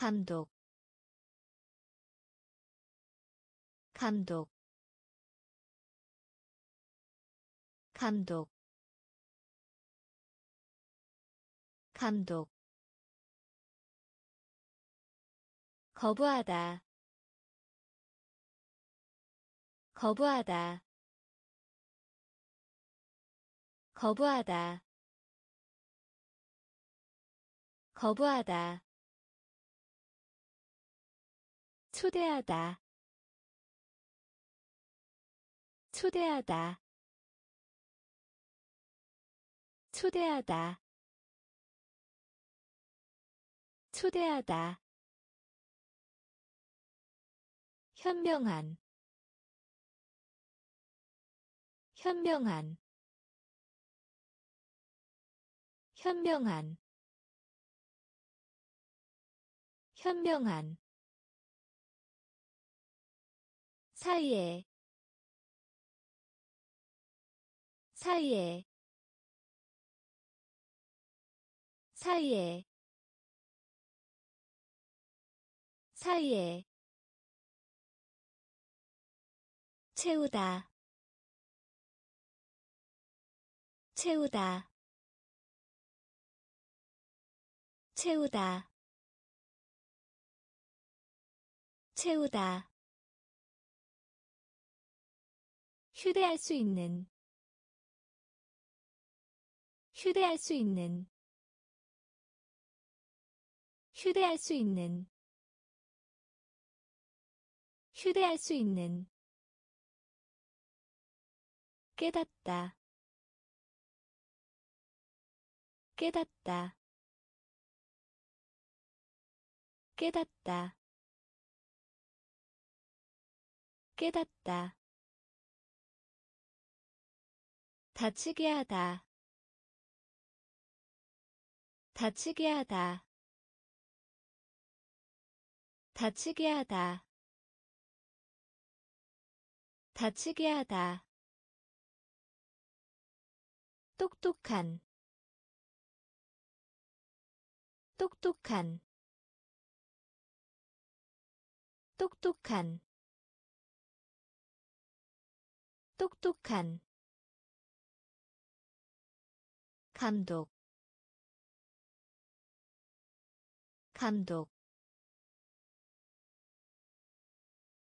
감독 감독 감독 감독. 거부하다 거부하다. 거부하다 거부하다 초대하다. 초대하다. 초대하다. 초대하다. 현명한. 현명한. 현명한. 현명한 사이에 사이에 사이에 사이에. 채우다 채우다 채우다 채우다 휴대할 수 있는 휴대할 수 있는 휴대할 수 있는 휴대할 수 있는 깨닫다 깨닫다 깨닫다 깨닫다 다치게 하다. 다치게 하다. 다치게 하다. 다치게 하다. 똑똑한. 똑똑한. 똑똑한. 똑똑한 감독 감독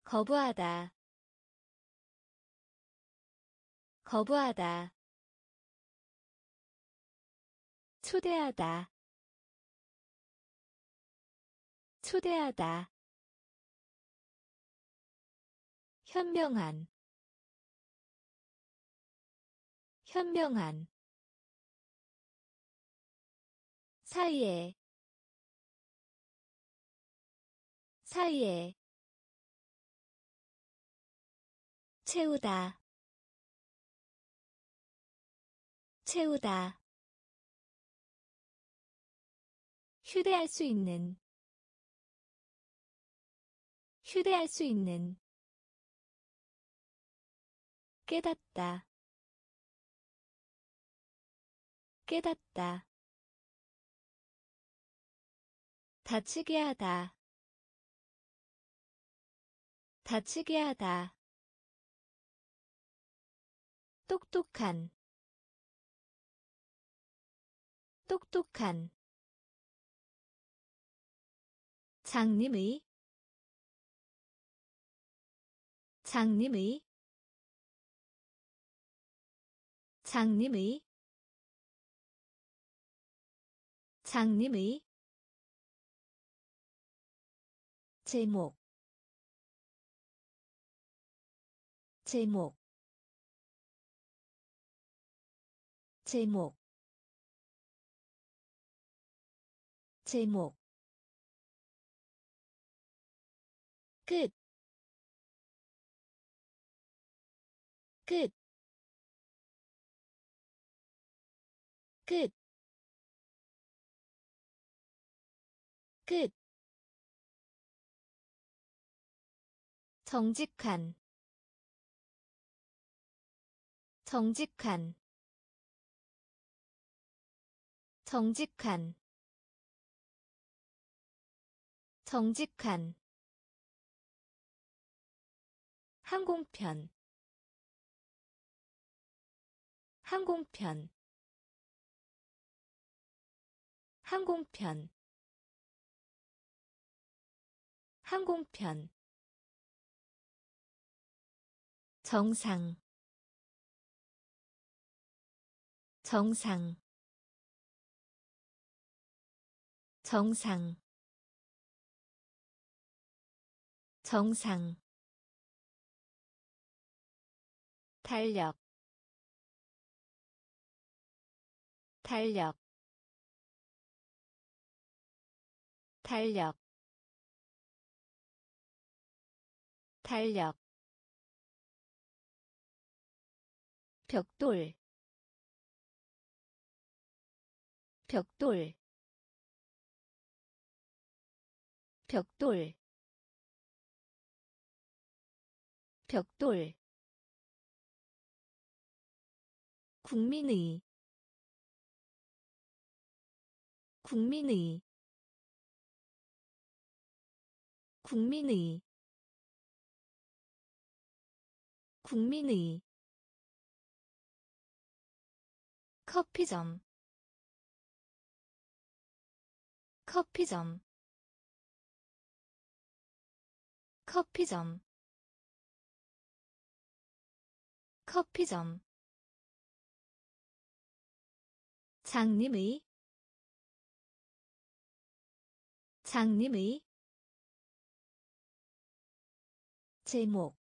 거부하다 거부하다 초대하다 초대하다 현명한 현명한 사이에 사이에 채우다 채우다. 휴대할 수 있는 휴대할 수 있는 깨닫다 깨닫다 다치게 하다. 다치게 하다. 똑똑한. 똑똑한. 장님의. 장님의. 장님의. 장님의 제목 제목 제목 제목. 끝, 끝, 끝, 끝. 정직한, 정직한, 정직한, 정직한. 항공편 항공편 항공편 항공편 정상 정상 정상 정상. 탄력 탄력 탄력 탄력 벽돌 벽돌 벽돌 벽돌. 국민의 국민의 국민의 국민의 커피점. 커피점. 커피점. 커피점. 장님의. 장님의. 제목.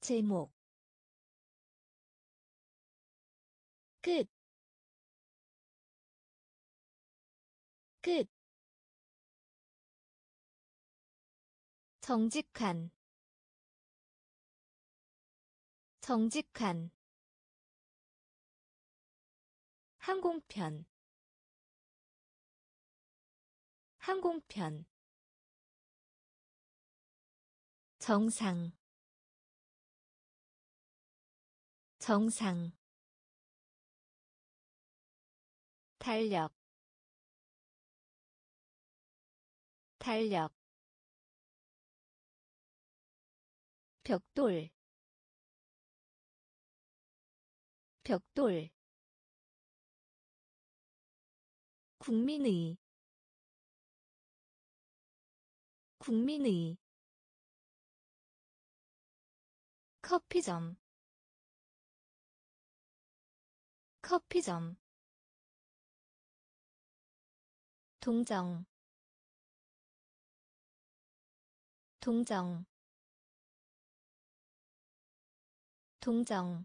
제목 끝, 끝. 정직한, 정직한. 항공편, 항공편. 정상, 정상. 탄력 탄력 벽돌 벽돌 국민의 국민의 커피점 커피점 동정. 동정. 동정.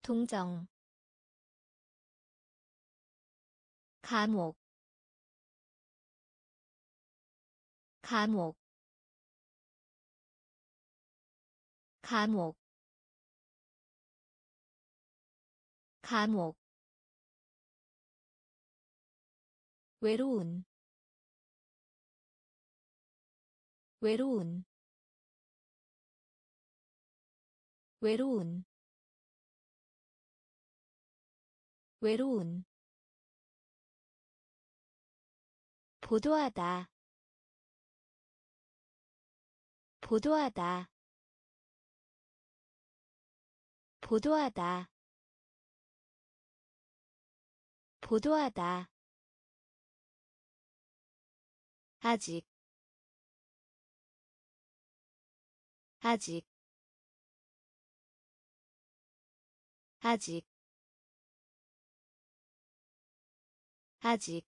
동정. 감옥. 감옥. 감옥. 감옥 외로운 외로운 외로운 외로운. 보도하다 보도하다 보도하다 보도하다 아직 아직 아직 아직.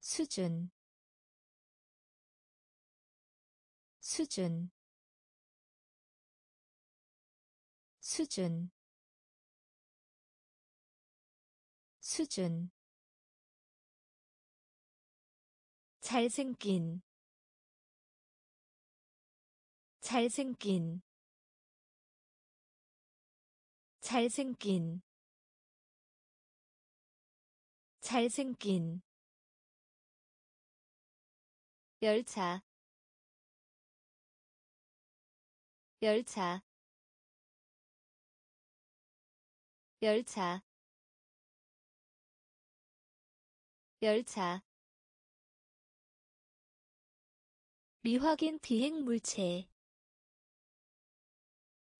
수준 수준 수준 수준 잘생긴 잘생긴 잘생긴 잘생긴. 열차 열차. 열차. 열차 미확인 비행 물체.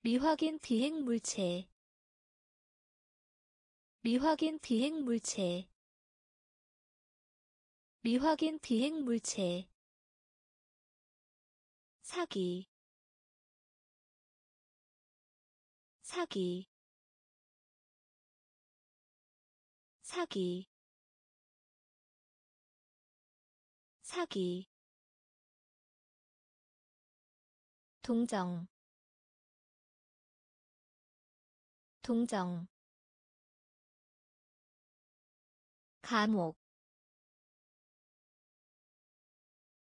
미확인 비행 물체. 미확인 비행 물체. 미확인 비행 물체. 사기. 사기. 사기. 사기 동정. 동정. 감옥.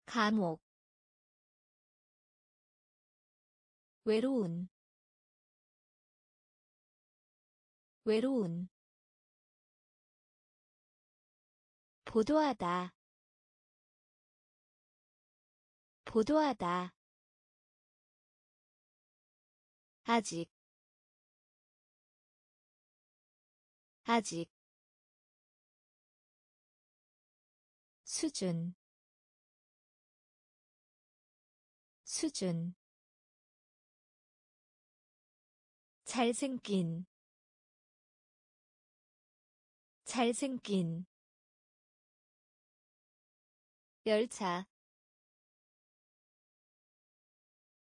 감옥. 외로운. 외로운. 보도하다. 보도하다 아직. 아직. 수준. 수준. 잘생긴. 잘생긴. 열차.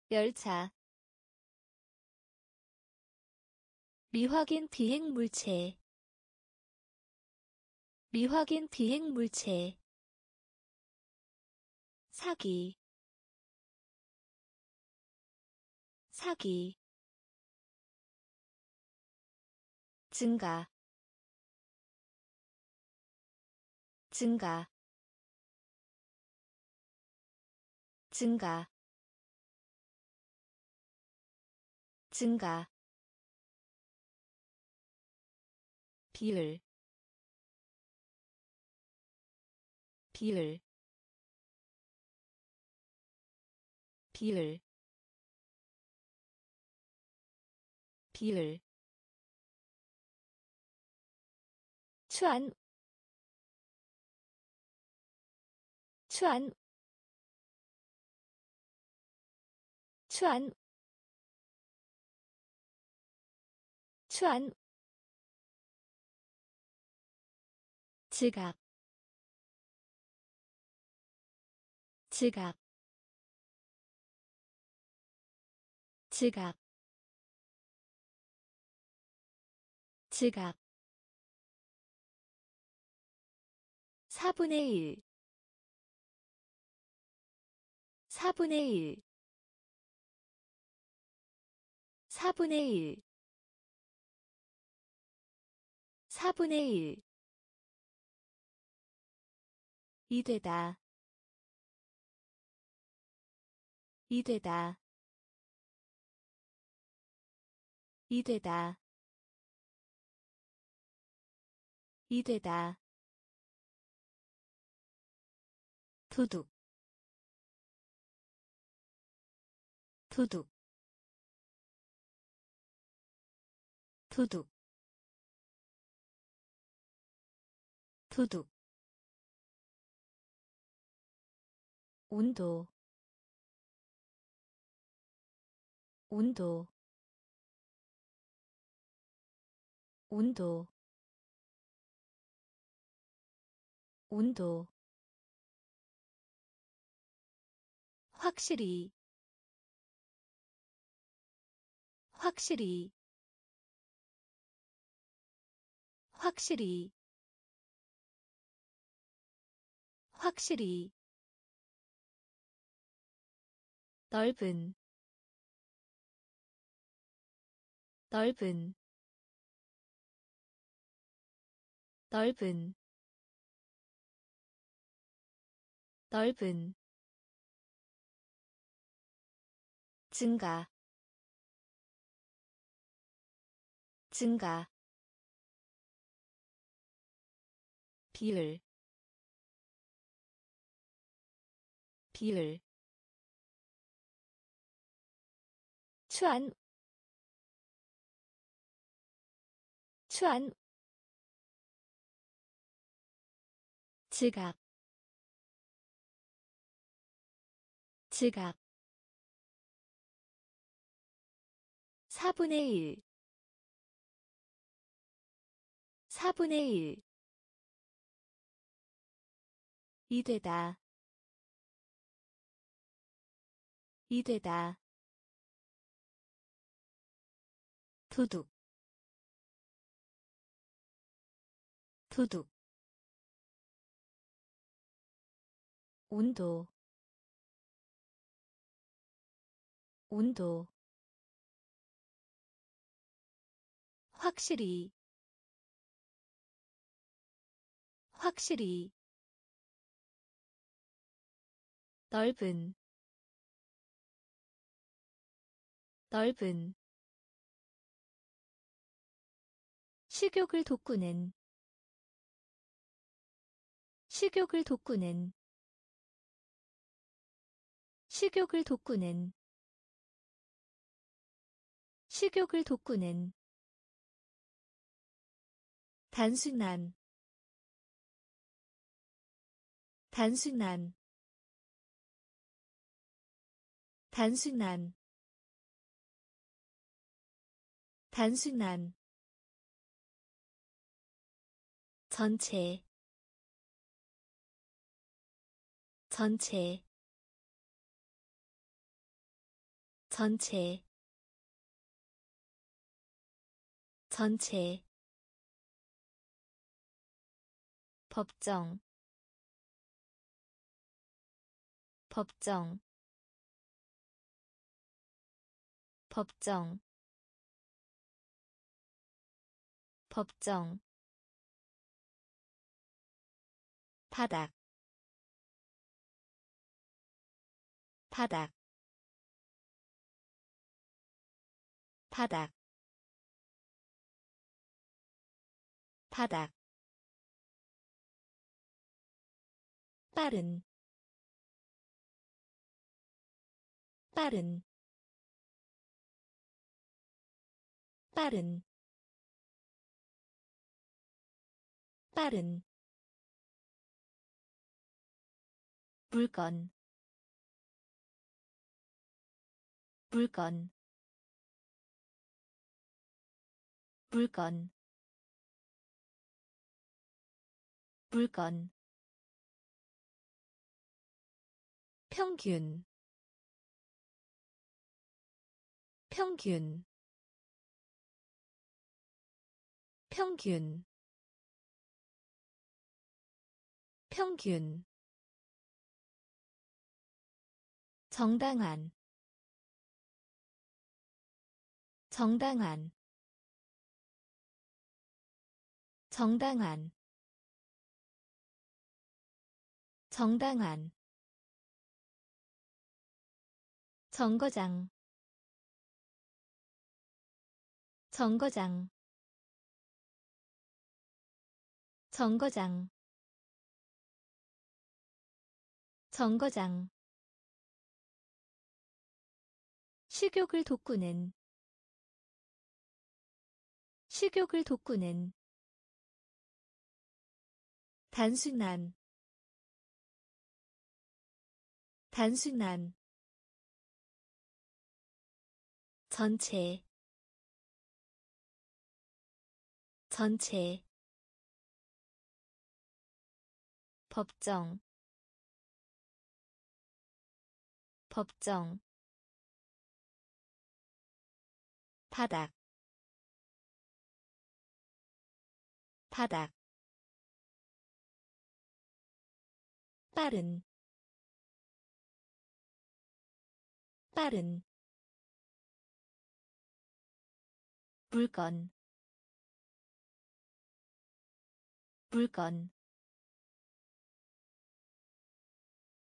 열차 미확인 비행 물체. 미확인 비행 물체. 사기. 사기. 증가. 증가. 증가. 증가 비율 비율 비율 비율 추안 추안 추안 추안 지갑 지갑 지갑 지갑. 4분의 1 4분의 1 4분의 1 4분의 1 이되다. 이되다. 이되다. 이되다. 도둑. 도둑. 도둑. 도둑 온도 온도 온도 온도. 확실히 확실히 확실히 확실히 넓은 넓은 넓은 넓은. 증가 증가. 비율 비율 추안 추천 지갑 지갑. 4분의 1 4분의 1 이되다 이되다 도둑 도둑 온도 온도. 확실히 확실히 넓은 넓은 식욕을 돋구는 식욕을 돋구는 식욕을 돋구는 식욕을 돋구는. 단순한 단순한 단순한 단순한 전체 전체 전체 전체. 법정 법정. 법정 법정 바닥 바닥 바닥 바닥. 빠른 빠른. 빠른 빠른 물건. 물건. 물건. 물건. 평균. 평균. 평균. 평균 정당한 정당한 정당한 정당한. 정거장 정거장. 정거장. 정거장 식욕을 돋구는 식욕을 돋구는 단순한 단순한 전체 전체 법정 법정 바닥 바닥 빠른 빠른 물건 물건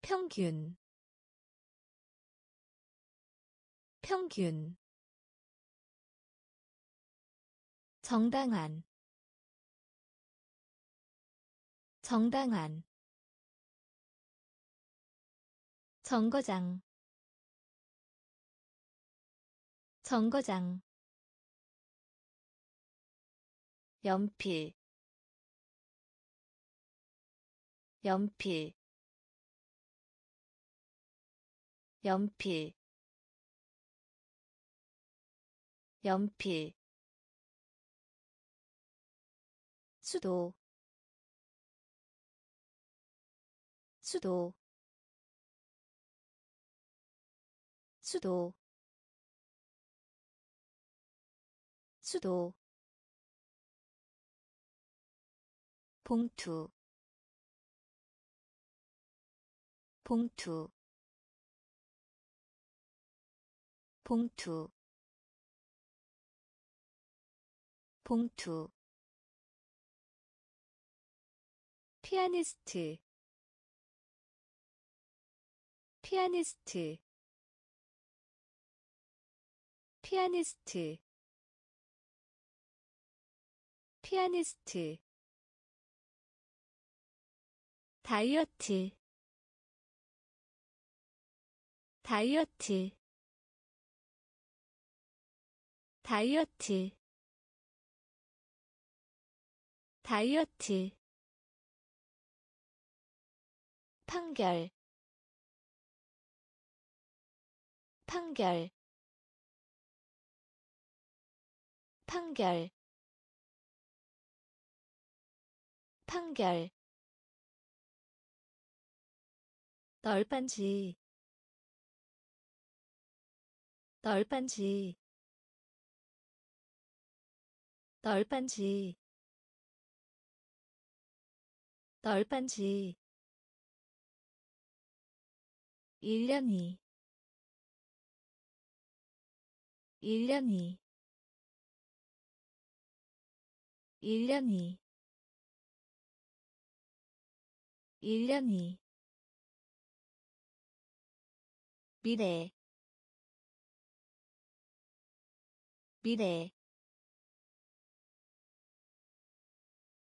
평균 평균 정당한 정당한 정거장 정거장 연필 연필 연필 연필 수도 수도 수도 수도. 봉투 봉투. 봉투. 봉투 피아니스트 피아니스트 피아니스트 피아니스트. 다이어트 다이어트 다이어트 다이어트 판결. 판결. 판결. 판결. 널빤지. 널빤지. 널빤지. 널빤지 1년이. 1년이. 1년이. 1년이. 미래. 미래.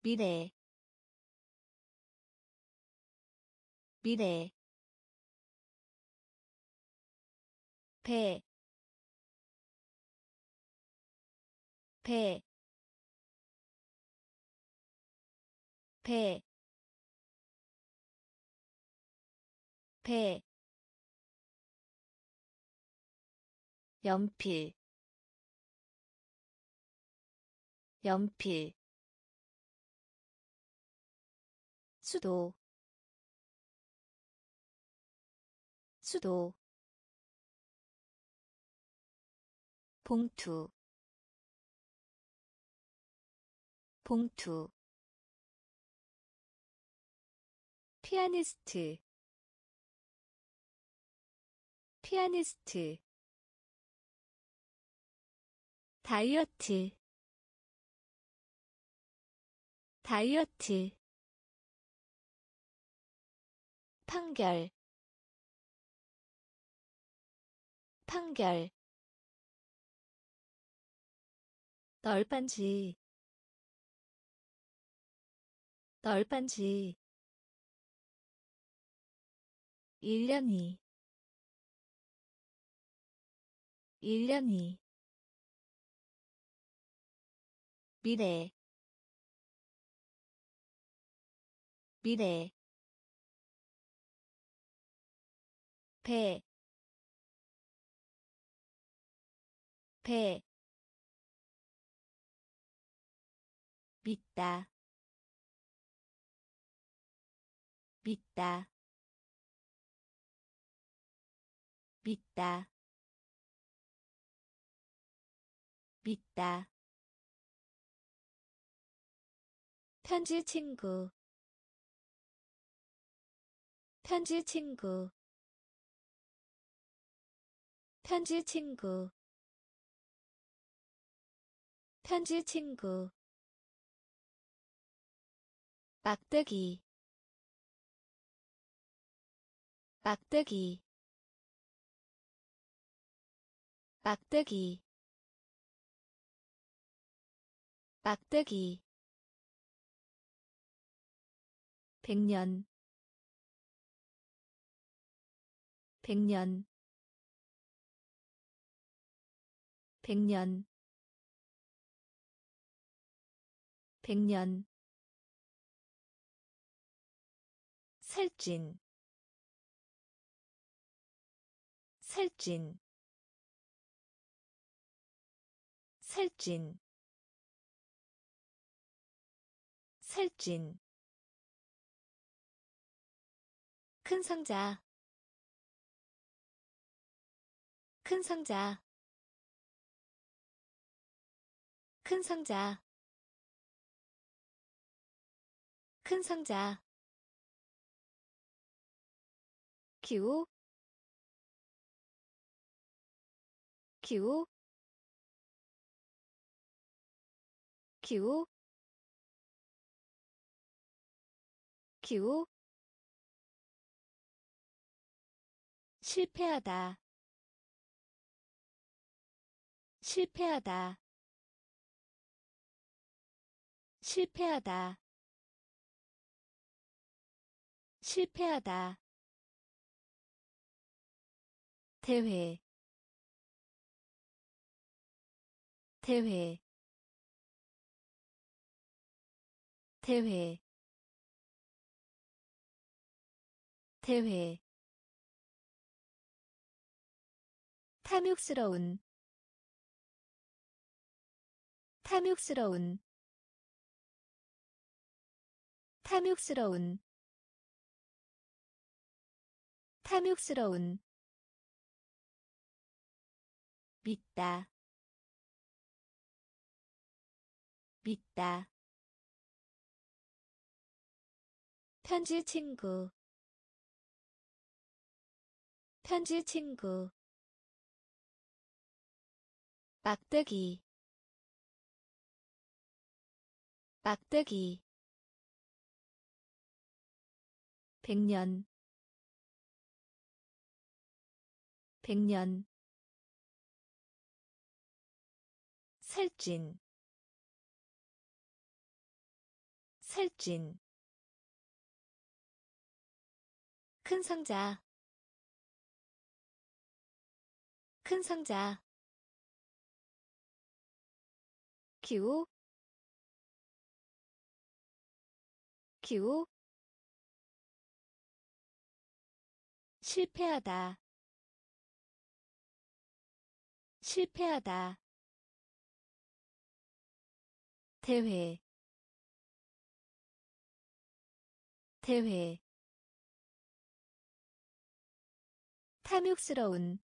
미래. 미래 배, 배, 배, 배, 연필, 연필, 수도, 수도, 봉투 봉투 피아니스트 피아니스트 다이어트 다이어트 판결 판결 널빤지 널빤지. 1년이 1년이. 미래 미래. 배, 배, 믿다. 믿다. 믿다. 믿다. 편지 친구. 편지 친구. 편지 친구. 편지 친구 막대기 막대기 막대기 막대기. 백년 백년 백년 백년 살찐 살찐 살찐 살찐. 큰 상자 큰 상자 큰 상자 큰 상자 기호 기호 기호 기호 실패하다 실패하다 실패하다 실패하다 대회 대회 대회 대회. 탐욕스러운 탐욕스러운 탐욕스러운 탐욕스러운 믿다. 믿다. 편지 친구. 편지 친구. 막대기. 막대기. 백년. 백년 살찐 살찐. 큰 상자 큰 상자. 기호 기호. 실패하다 실패하다 대회 대회. 탐욕스러운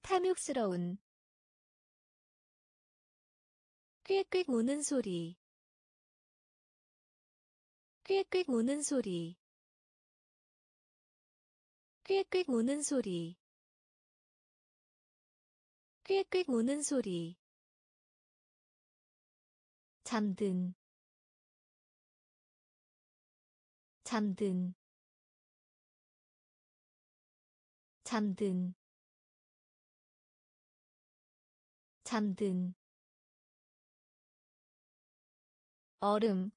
탐욕스러운. 꽥꽥 우는 소리 꽥꽥 우는 소리. 꽥꽥 우는 소리 꽥꽥 우는 소리 잠든 잠든 잠든 잠든. 얼음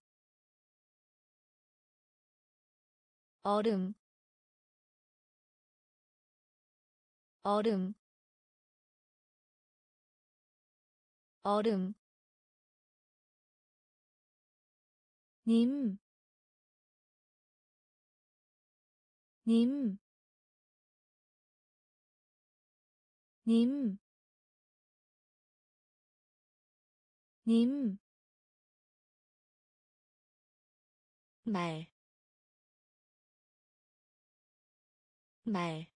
얼음. 얼음 얼음 님, 님, 님, 님, 말, 말,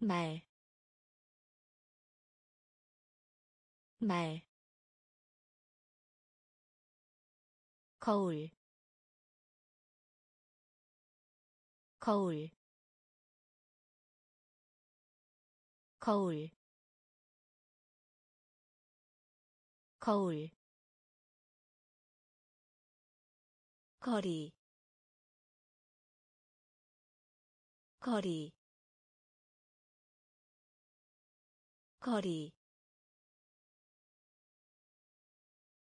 말, 말, 거울, 거울, 거울, 거울 거리 거리 거리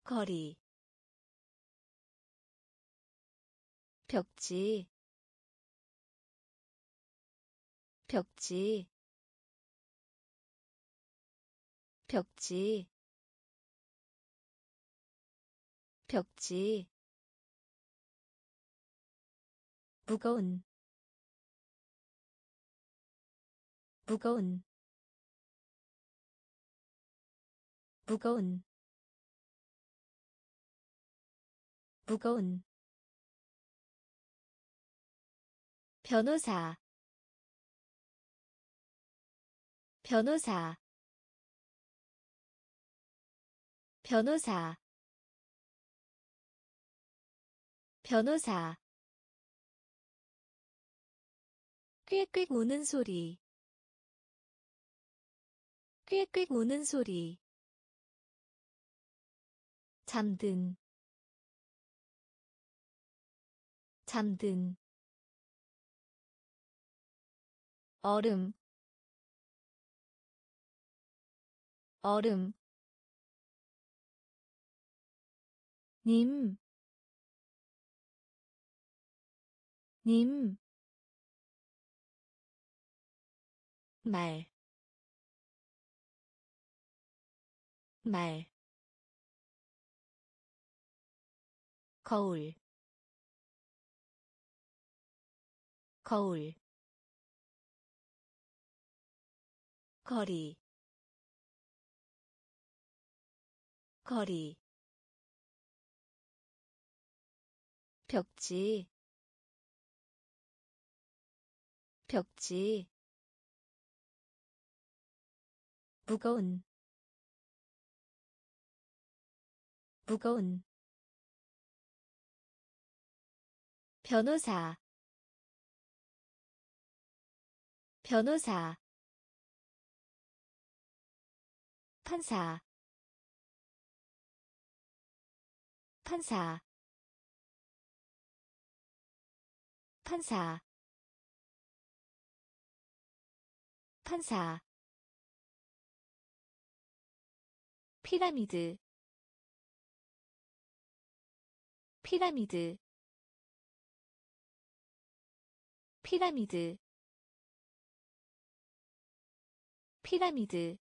거리 벽지 벽지 벽지 벽지. 무거운 무거운 무거운. 무거운 변호사. 변호사. 변호사. 변호사. 꽥꽥 우는 소리. 꽥꽥 우는 소리. 잠든. 잠든 얼음 얼음 님, 님, 말, 말, 거울, 거울, 거리, 거리, 벽지 벽지 무거운 무거운 변호사 변호사 판사. 판사. 판사. 판사. 피라미드. 피라미드. 피라미드. 피라미드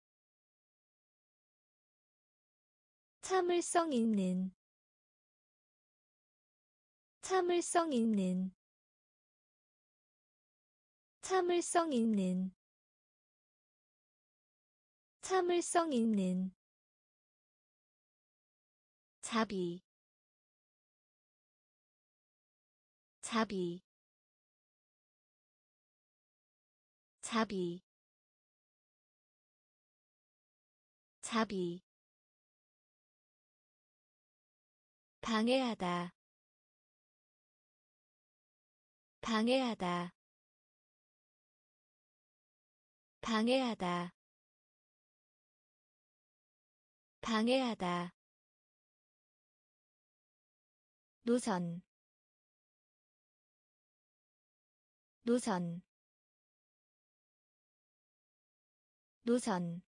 참을성 있는. 참을성 있는. 참을성 있는. 참을성 있는. 자비. 자비. 자비. 자비 방해하다. 방해하다. 방해하다. 방해하다. 노선. 노선. 노선.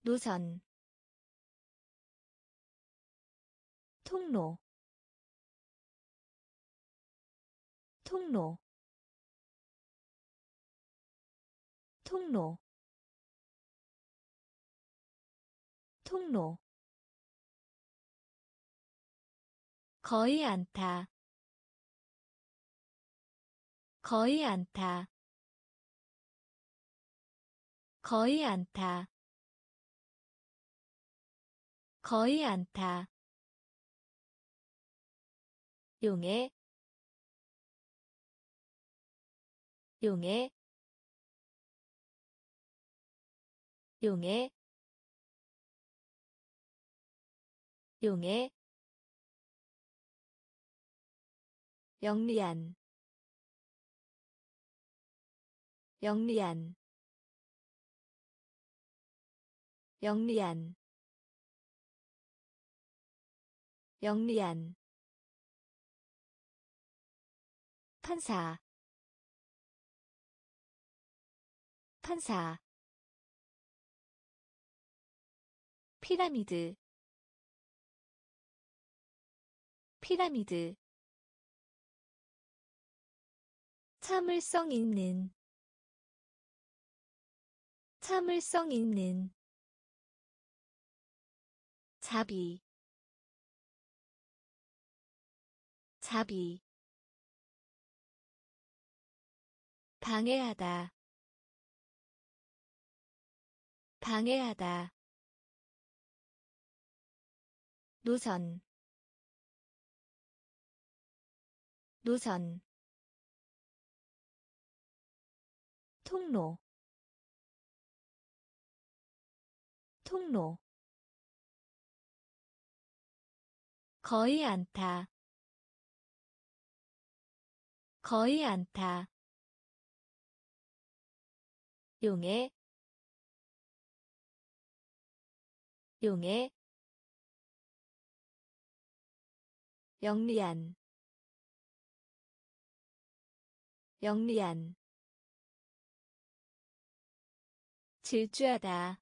노선 통로 통로 통로 통로. 거의 않다 거의 않다 거의 않다 거의 않다 용해 용해 용해 용해. 영리한 영리한 영리한 영리한 판사. 판사. 피라미드. 피라미드. 참을성 있는. 참을성 있는. 자비. 자비 방해하다. 방해하다. 노선. 노선. 통로. 통로. 거의 않다 거의 않다 용해 용해 영리한 영리한 질주하다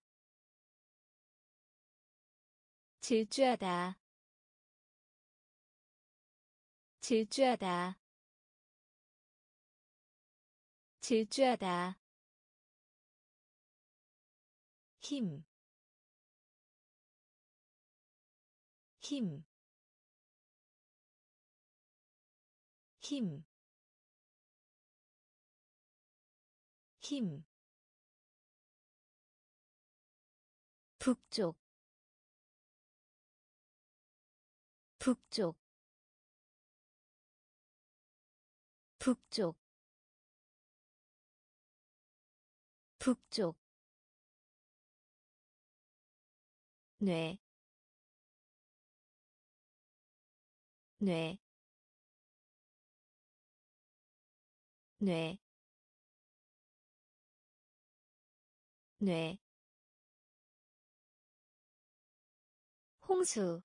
질주하다 질주하다 질주하다 힘, 힘, 힘, 힘. 북쪽. 북쪽. 북쪽. 북쪽 뇌, 뇌, 뇌, 뇌, 홍수,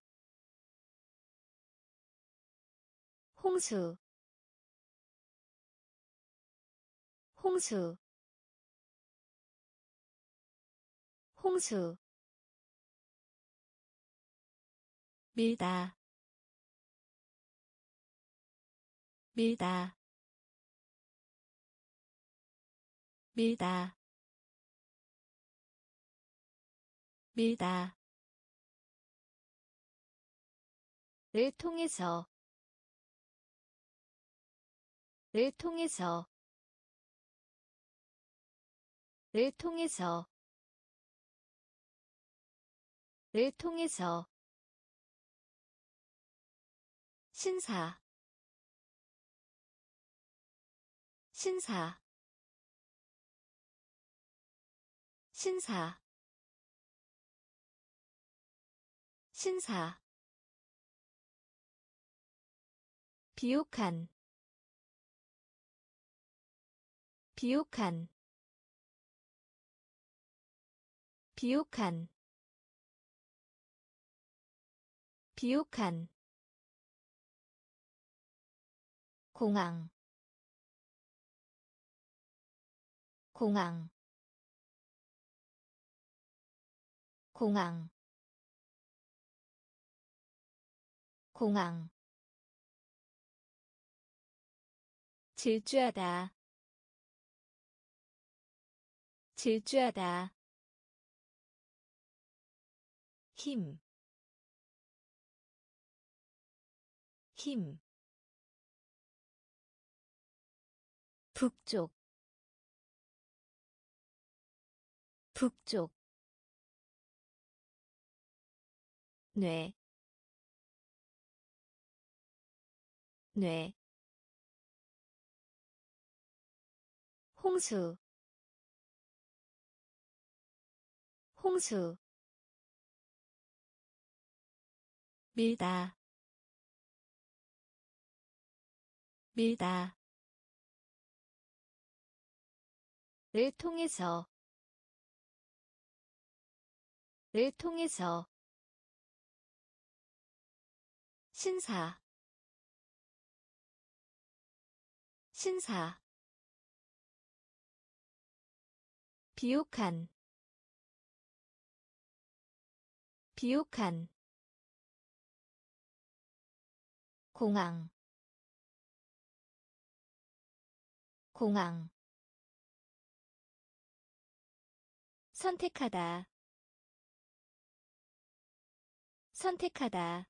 홍수, 홍수, 홍수 밀다. 밀다. 밀다. 밀다. 를 통해서. 를 통해서. 를 통해서. 를 통해서 신사. 신사. 신사. 신사. 비옥한. 비옥한. 비옥한. 비옥한 공항. 공항. 공항. 공항. 질주하다. 질주하다. 힘, 힘, 북쪽 북쪽 뇌, 뇌, 홍수, 홍수, 밀다, 밀다, 를 통해서 를 통해서 신사 신사 비옥한 비옥한 공항 공항 선택하다. 선택하다.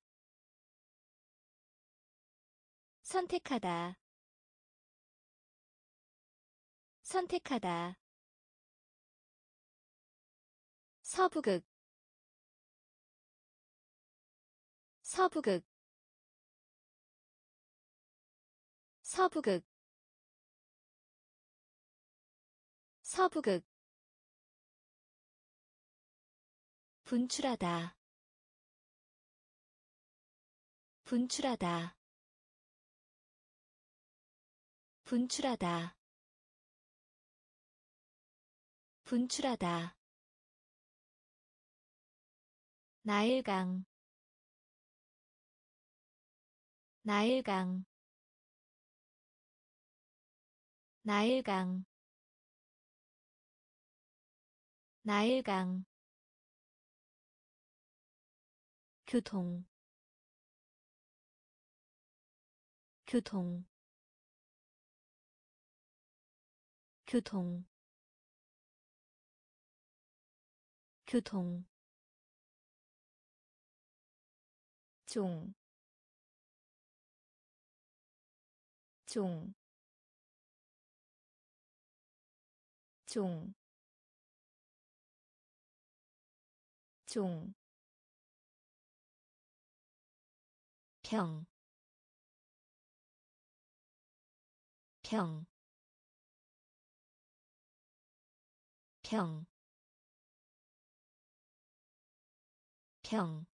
선택하다. 선택하다. 서부극. 서부극. 서부극. 서부극 분출하다. 분출하다. 분출하다. 분출하다. 나일강. 나일강. 나일강. 나일강 교통 교통 교통 교통 종, 종, 종, 종, 평, 평, 평, 평.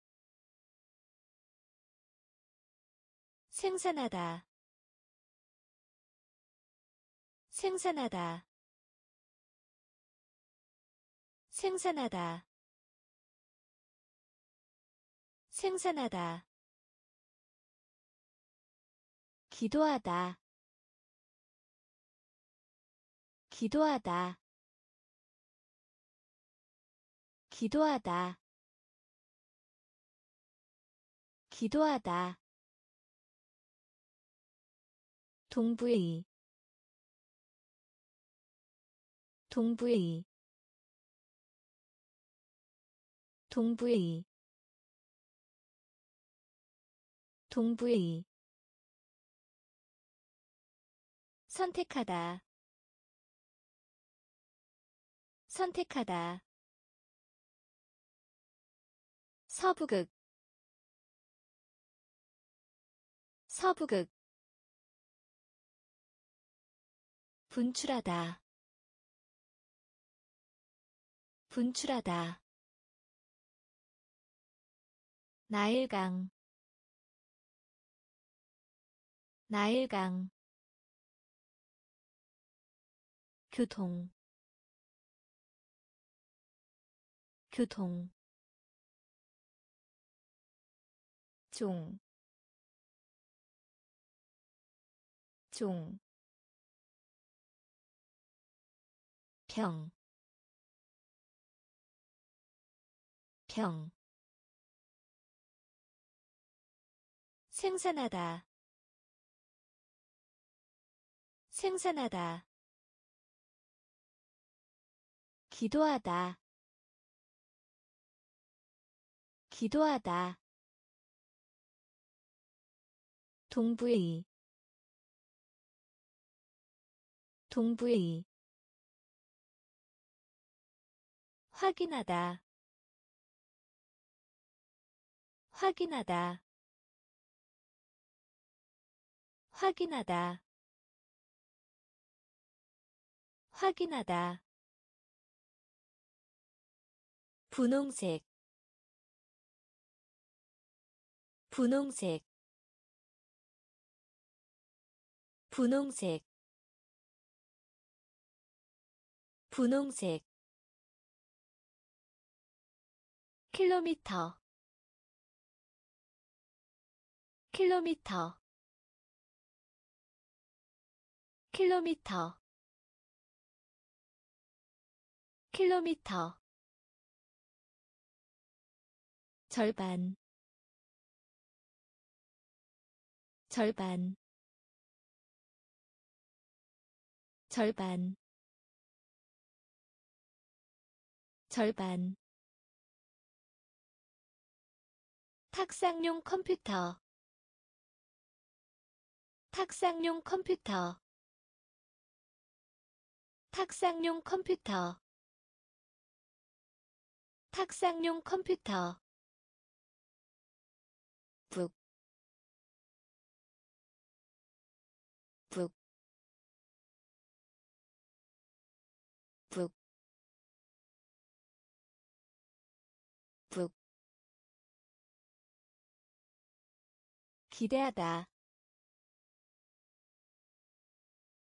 생산하다. 생산하다. 생산하다. 생산하다 기도하다. 기도하다. 기도하다. 기도하다. 동부의 동부의 동부의 동부의 선택하다. 선택하다. 서부극. 서부극. 분출하다. 분출하다. 나일강. 나일강 교통 교통 종, 종, 평, 평, 생산하다, 생산하다, 기도하다, 기도하다, 동부의 동부의 확인하다. 확인하다. 확인하다. 확인하다 분홍색 분홍색 분홍색 분홍색. 킬로미터 킬로미터 킬로미터 킬로미터 절반. 절반. 절반. 절반. 탁상용 컴퓨터. 탁상용 컴퓨터. 탁상용 컴퓨터. 탁상용 컴퓨터 기대하다.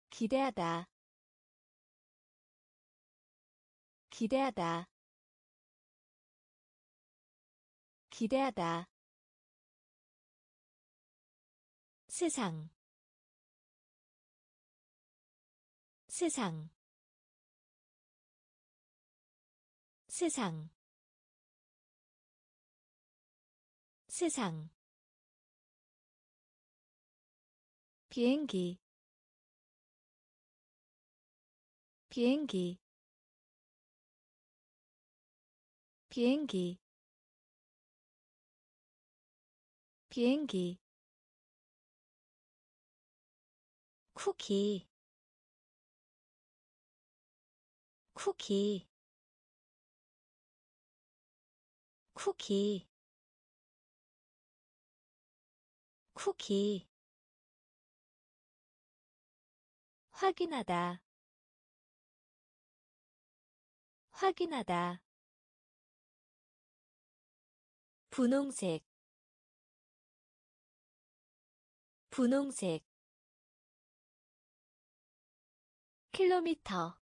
기대하다. 기대하다. 기대하다. 세상. 세상. 세상. 세상 비행기 비행기 비행기 비행기 쿠키 쿠키 쿠키 쿠키 확인하다. 확인하다. 분홍색. 분홍색. 킬로미터.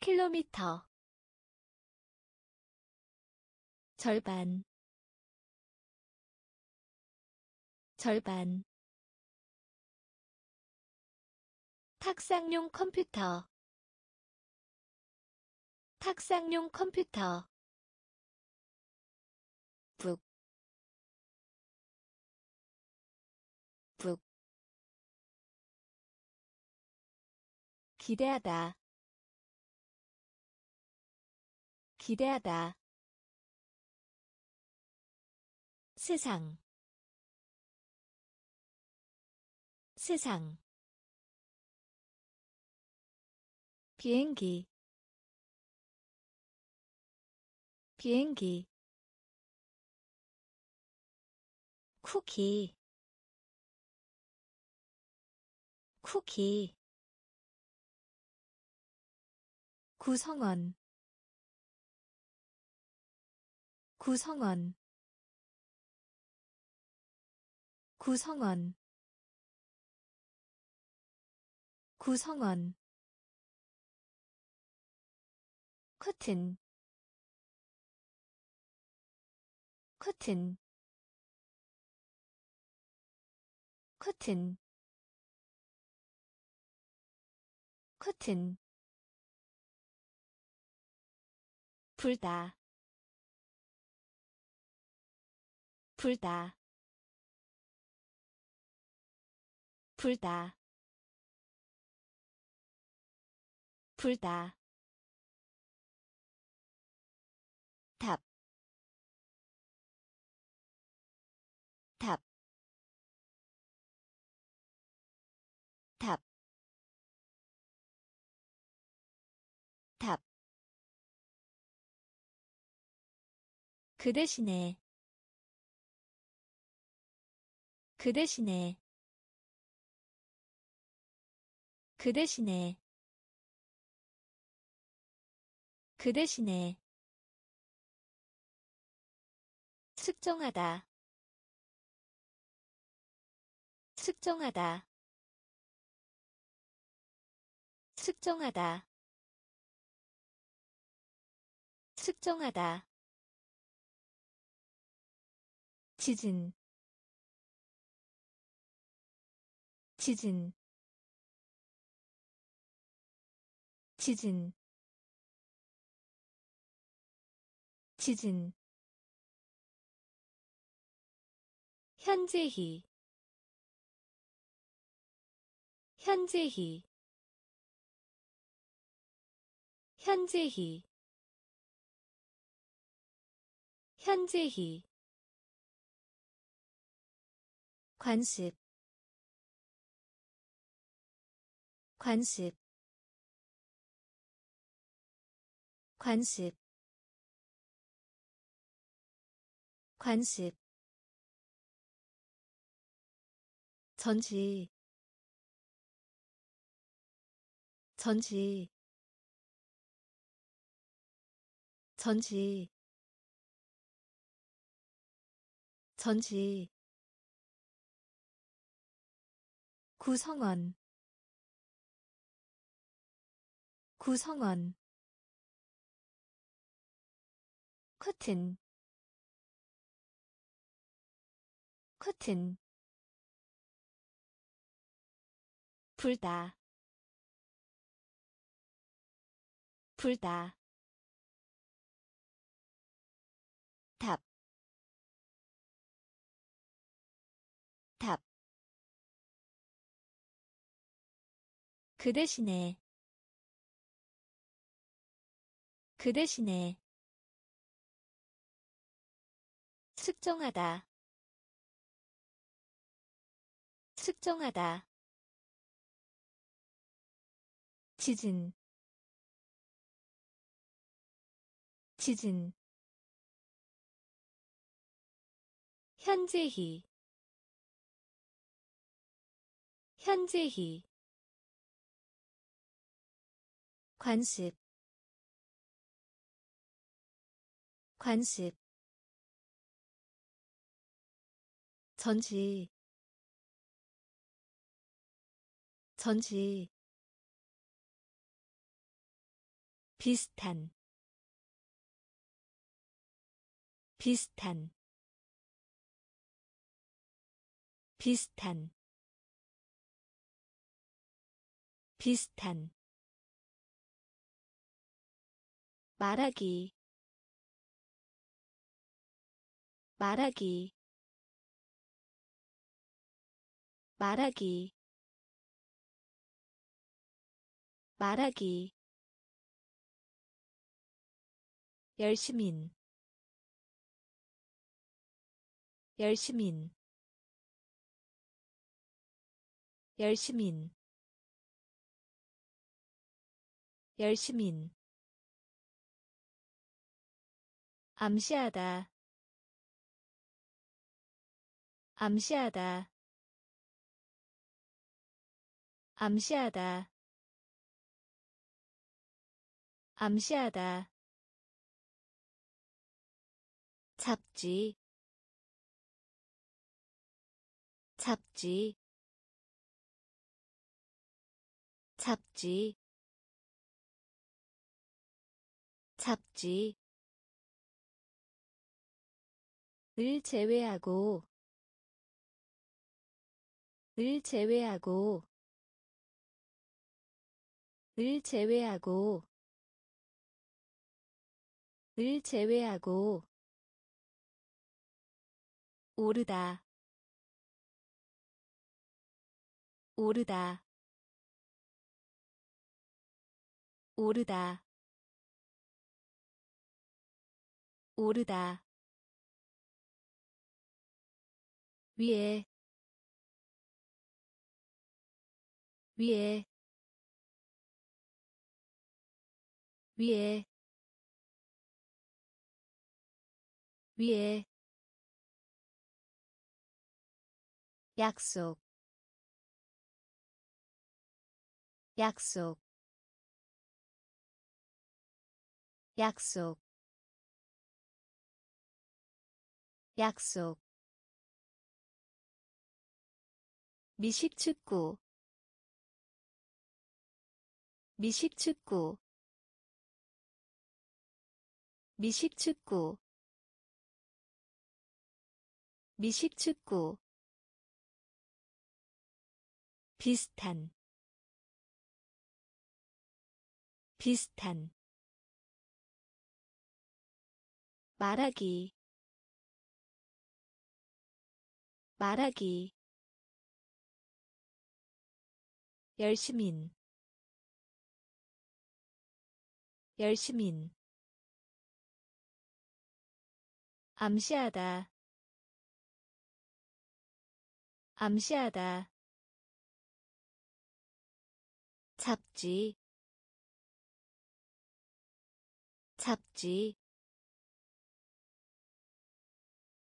킬로미터. 절반. 절반 탁상용 컴퓨터. 탁상용 컴퓨터. 북, 북. 기대하다. 기대하다. 세상. 세상 비행기 비행기 쿠키 쿠키 구성원 구성원 구성원 구성원 커튼. 커튼. 커튼. 커튼. 불다. 불다. 불다. 불다 탑, 탑, 탑, 탑. 그 대신에. 그 대신에. 그 대신에. 그 대신에 측정하다. 측정하다. 측정하다. 측정하다. 지진. 지진. 지진. 지진 현재히 현재히 현재히 현재히. 관습 관습 관습 관습 전지. 전지. 전지. 전지. 구성원. 구성원. 커튼. 커튼 불다. 불다. 답, 답. 그 대신에, 그 대신에, 측정하다, 측정하다. 지진 지진 현재히 현재히 관습 관습 전지 전지 비슷한 비슷한 비슷한 비슷한. 말하기 말하기 말하기 말하기 열심인 열심인 열심인 열심인. 암시하다 암시하다 암시하다 암시하다 잡지 잡지 잡지 잡지. 을 제외하고 을 제외하고 을 제외하고 을 제외하고 오르다. 오르다. 오르다. 오르다. 위에. 위에. 위에. 위에 약속 약속 약속 약속. 미식축구 미식축구. 미식축구 미식축구 비슷한 비슷한. 말하기 말하기. 열심인 열심인. 암시하다 암시하다 잡지 잡지.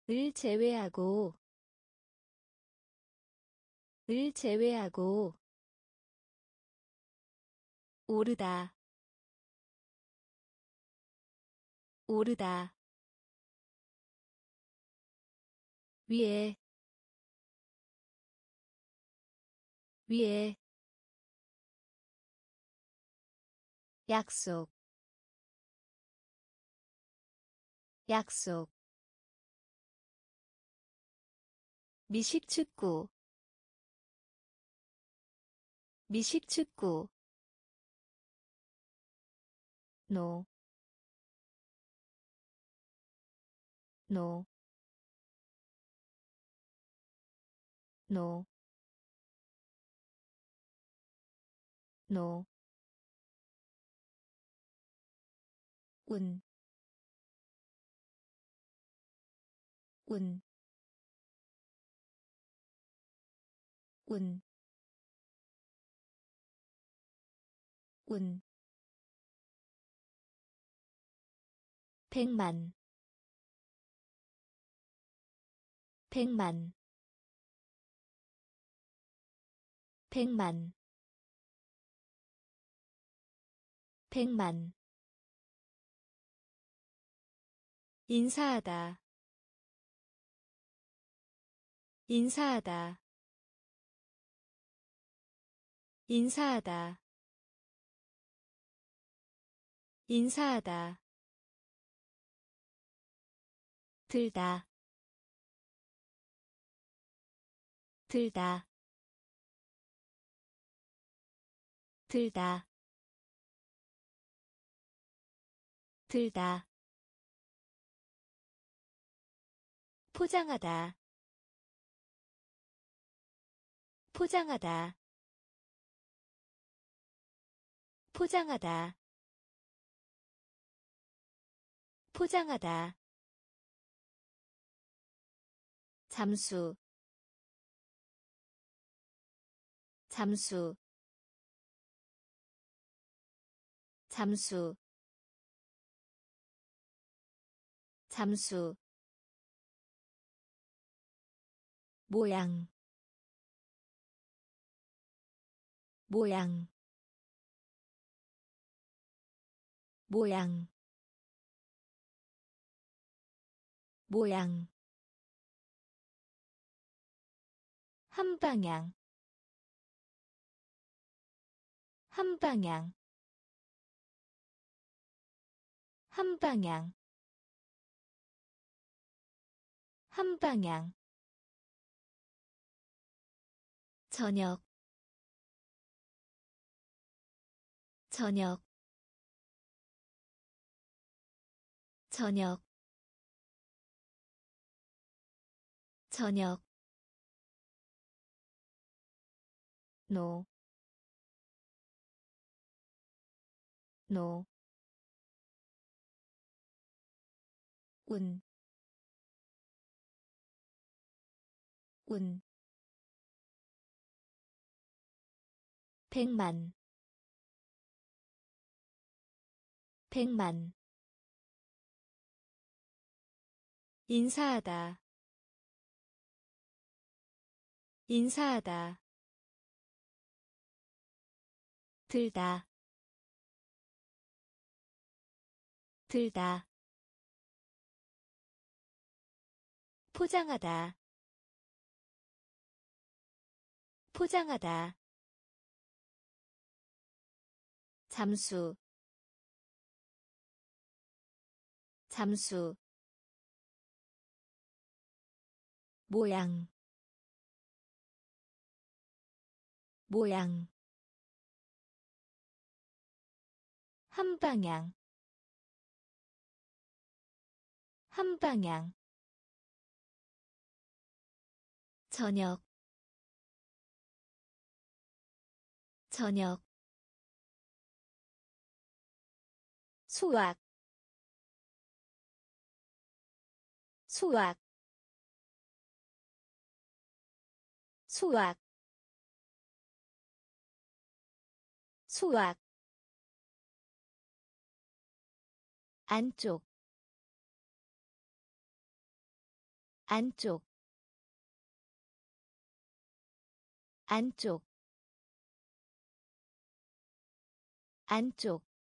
을 제외하고 을 제외하고 오르다 오르다. 위에 위에 약속 약속. 미식축구 미식축구. 노, 노, 노, 노, 운, 운, 운, 운, 백만, 백만, 백만, 백만 인사하다. 인사하다. 인사하다. 인사하다. 들다. 들다. 들다. 들다 포장하다. 포장하다. 포장하다. 포장하다. 잠수. 잠수. 잠수. 잠수 모양 모양 모양 모양. 한 방향 한 방향 한 방향 한 방향 저녁 저녁 저녁 저녁. 노, 노, 운, 운, 백만, 백만, 인사하다, 인사하다, 들다. 들다. 포장하다. 포장하다 잠수 잠수 모양 모양 한 방향 한 방향 저녁 저녁 수학 수학 수학 수학. 안쪽 안쪽. 안쪽 안쪽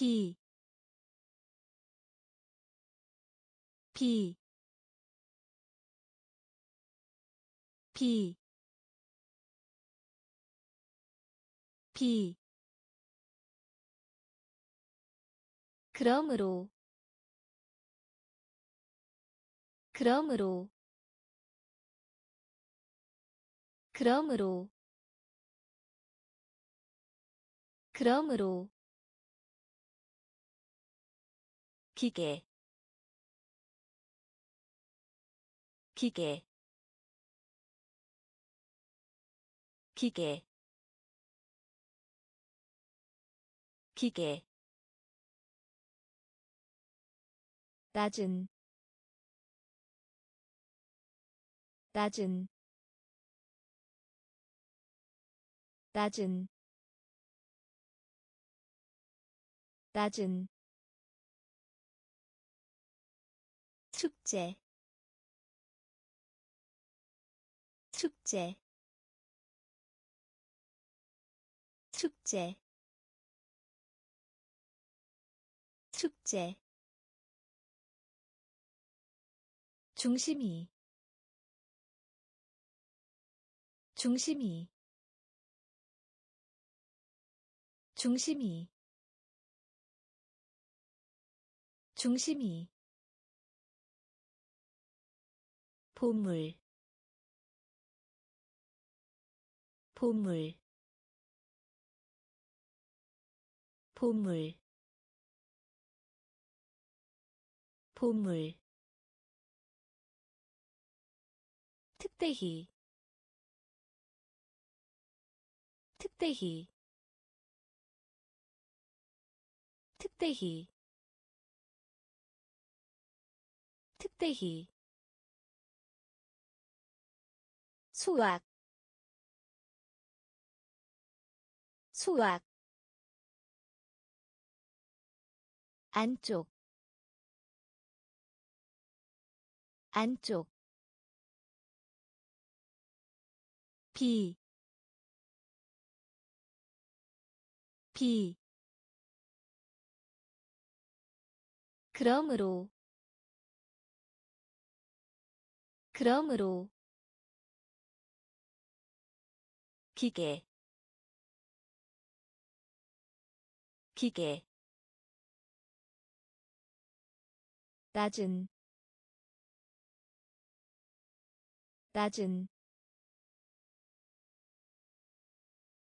비, 비, 비, 비. 그러므로, 그러므로, 그러므로, 그러므로, 기계 기계 기계 기계. 낮은 낮은 낮은 낮은 축제. 축제. 축제. 축제. 중심이. 중심이. 중심이. 중심이 보물 보물 보물 보물. 특대히 특대히 특대히 특대히 수학 수학. 안쪽 안쪽. 비, 비. 그러므로, 그러므로, 기계 기계 낮은 낮은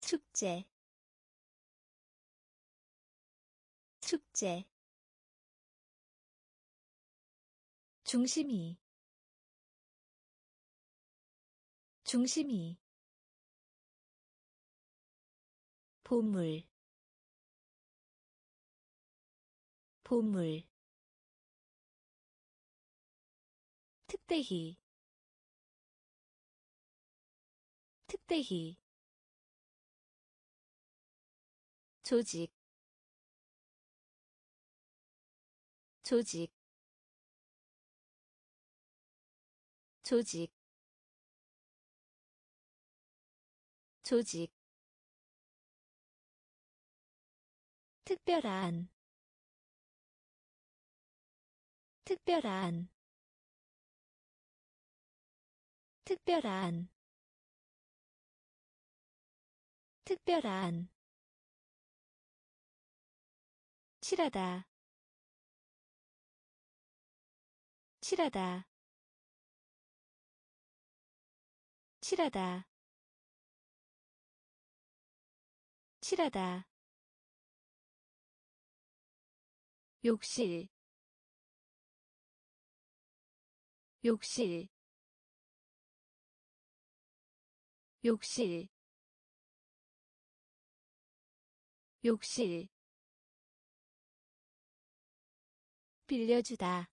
축제 축제 중심이 중심이 보물 보물 특대히 특대히 조직 조직 조직 조직 특별한 특별한 특별한 특별한. 칠하다 칠하다 칠하다 칠하다 욕실 욕실 욕실 욕실. 빌려주다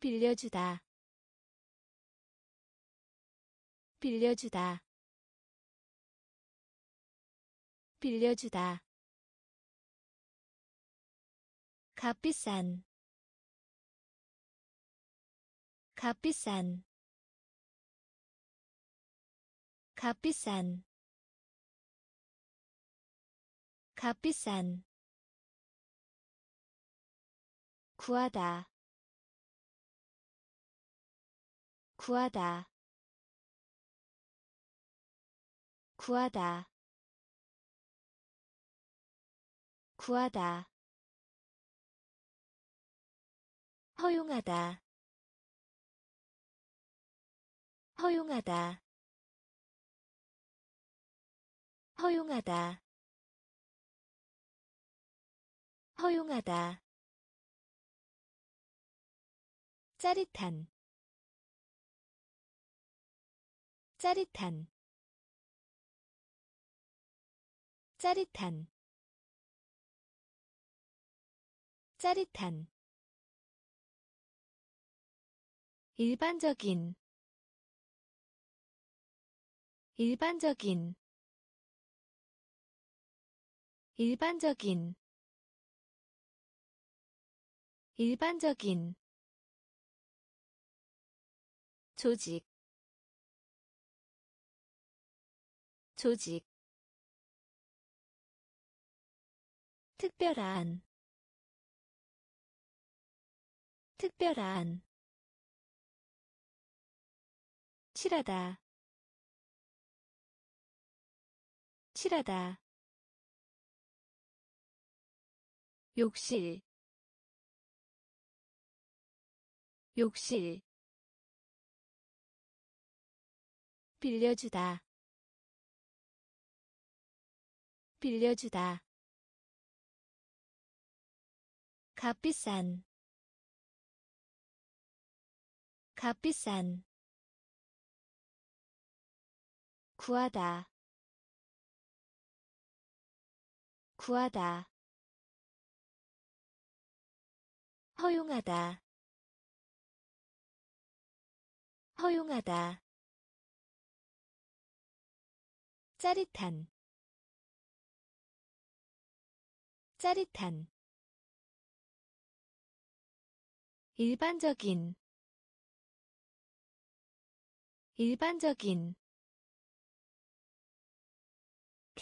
빌려주다 빌려주다 빌려주다 값비싼 값비싼 값비싼 값비싼. 구하다 구하다 구하다 구하다 허용하다. 허용하다. 허용하다. 허용하다. 짜릿한. 짜릿한. 짜릿한. 짜릿한 일반적인 일반적인 일반적인 일반적인 조직 조직 특별한 특별한 칠하다. 칠하다. 욕실. 욕실. 빌려주다. 빌려주다. 값비싼. 값비싼 구하다. 구하다. 허용하다. 허용하다. 짜릿한. 짜릿한. 일반적인. 일반적인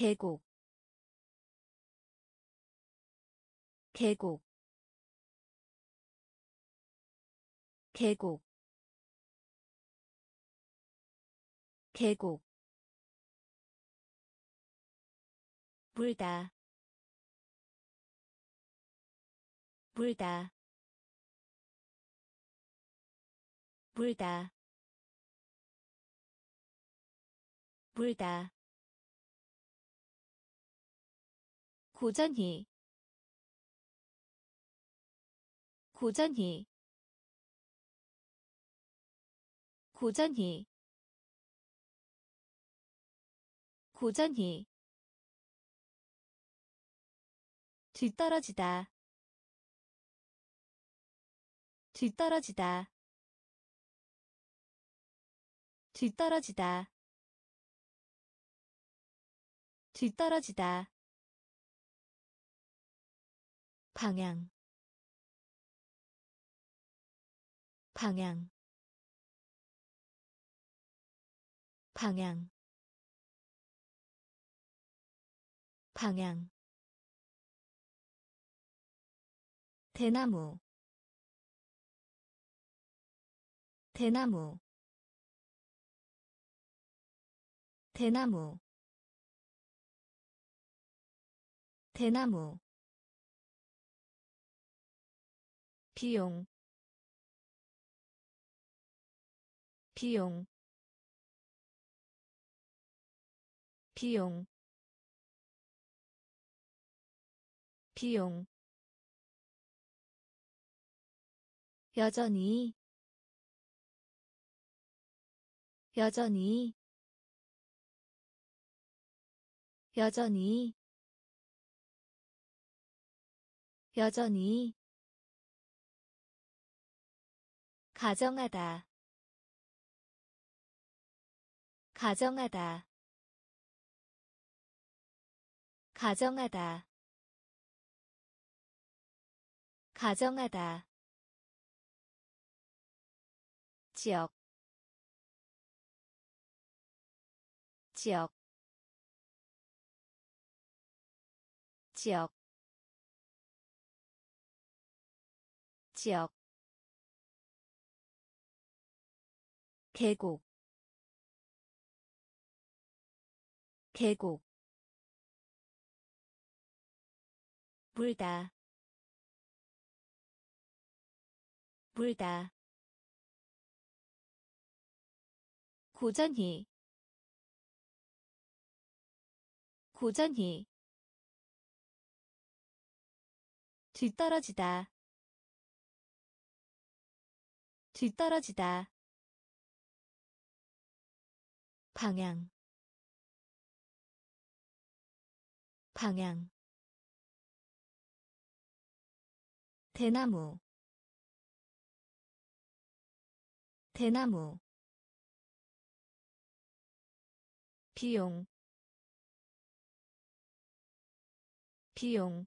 계곡. 계곡. 계곡. 계곡. 물다. 물다. 물다. 물다 고전히 고전히 고전히 고전히 뒤떨어지다. 뒤떨어지다. 뒤떨어지다. 뒤떨어지다 방향. 방향. 방향. 방향. 대나무. 대나무. 대나무. 대나무 비용 비용 비용 비용. 여전히 여전히 여전히 여전히 가정하다. 가정하다. 가정하다. 가정하다. 지역. 지역. 지역. 지역 계곡. 계곡. 물다. 물다. 고전히. 고전히. 뒤떨어지다. 뒤떨어지다 방향. 방향. 대나무. 대나무. 비용. 비용.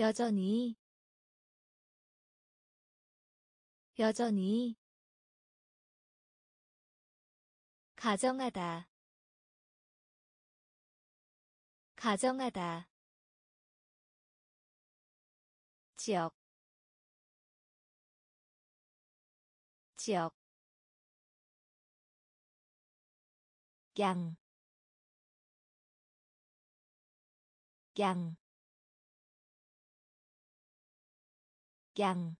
여전히. 여전히 가정하다. 가정하다. 지역. 지역. 양, 양, 양,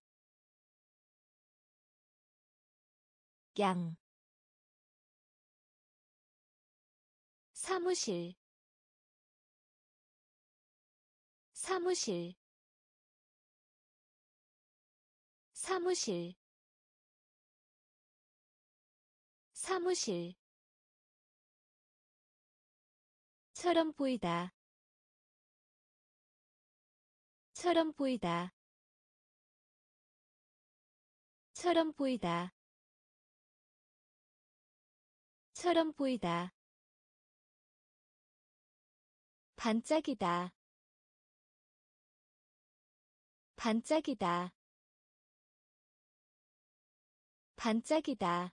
양. 사무실 사무실 사무실 사무실. 처럼 보이다 처럼 보이다 처럼 보이다 처럼 보이다 반짝이다. 반짝이다. 반짝이다.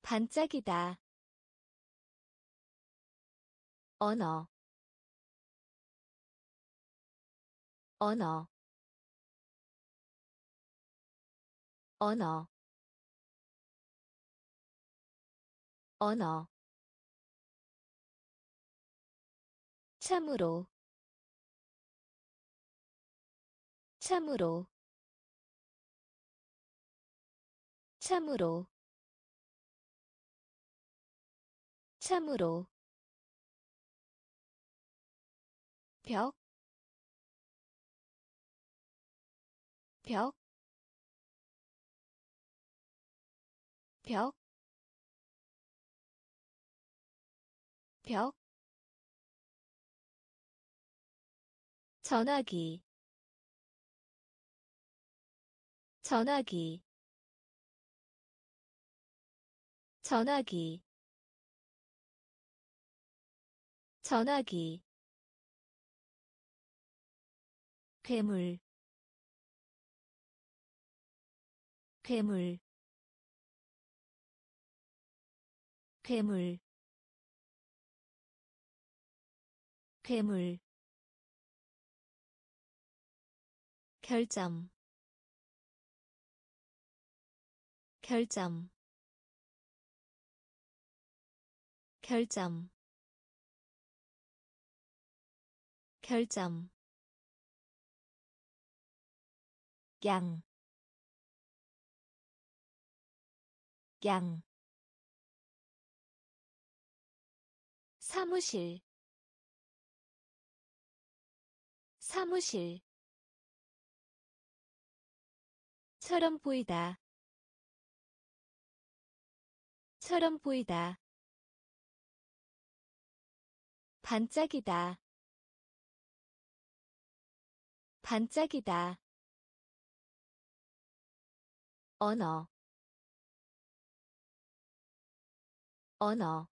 반짝이다. 언어. 언어. 언어. 언어 참으로. 참으로. 참으로. 참으로. 벽, 벽, 벽, 벽, 전화기 전화기 전화기 전화기 괴물 괴물 괴물 괴물 결점. 결점. 결점. 결점. 양, 양, 사무실, 사무실, 처럼 보이다. 처럼 보이다. 반짝이다. 반짝이다. 언어 언어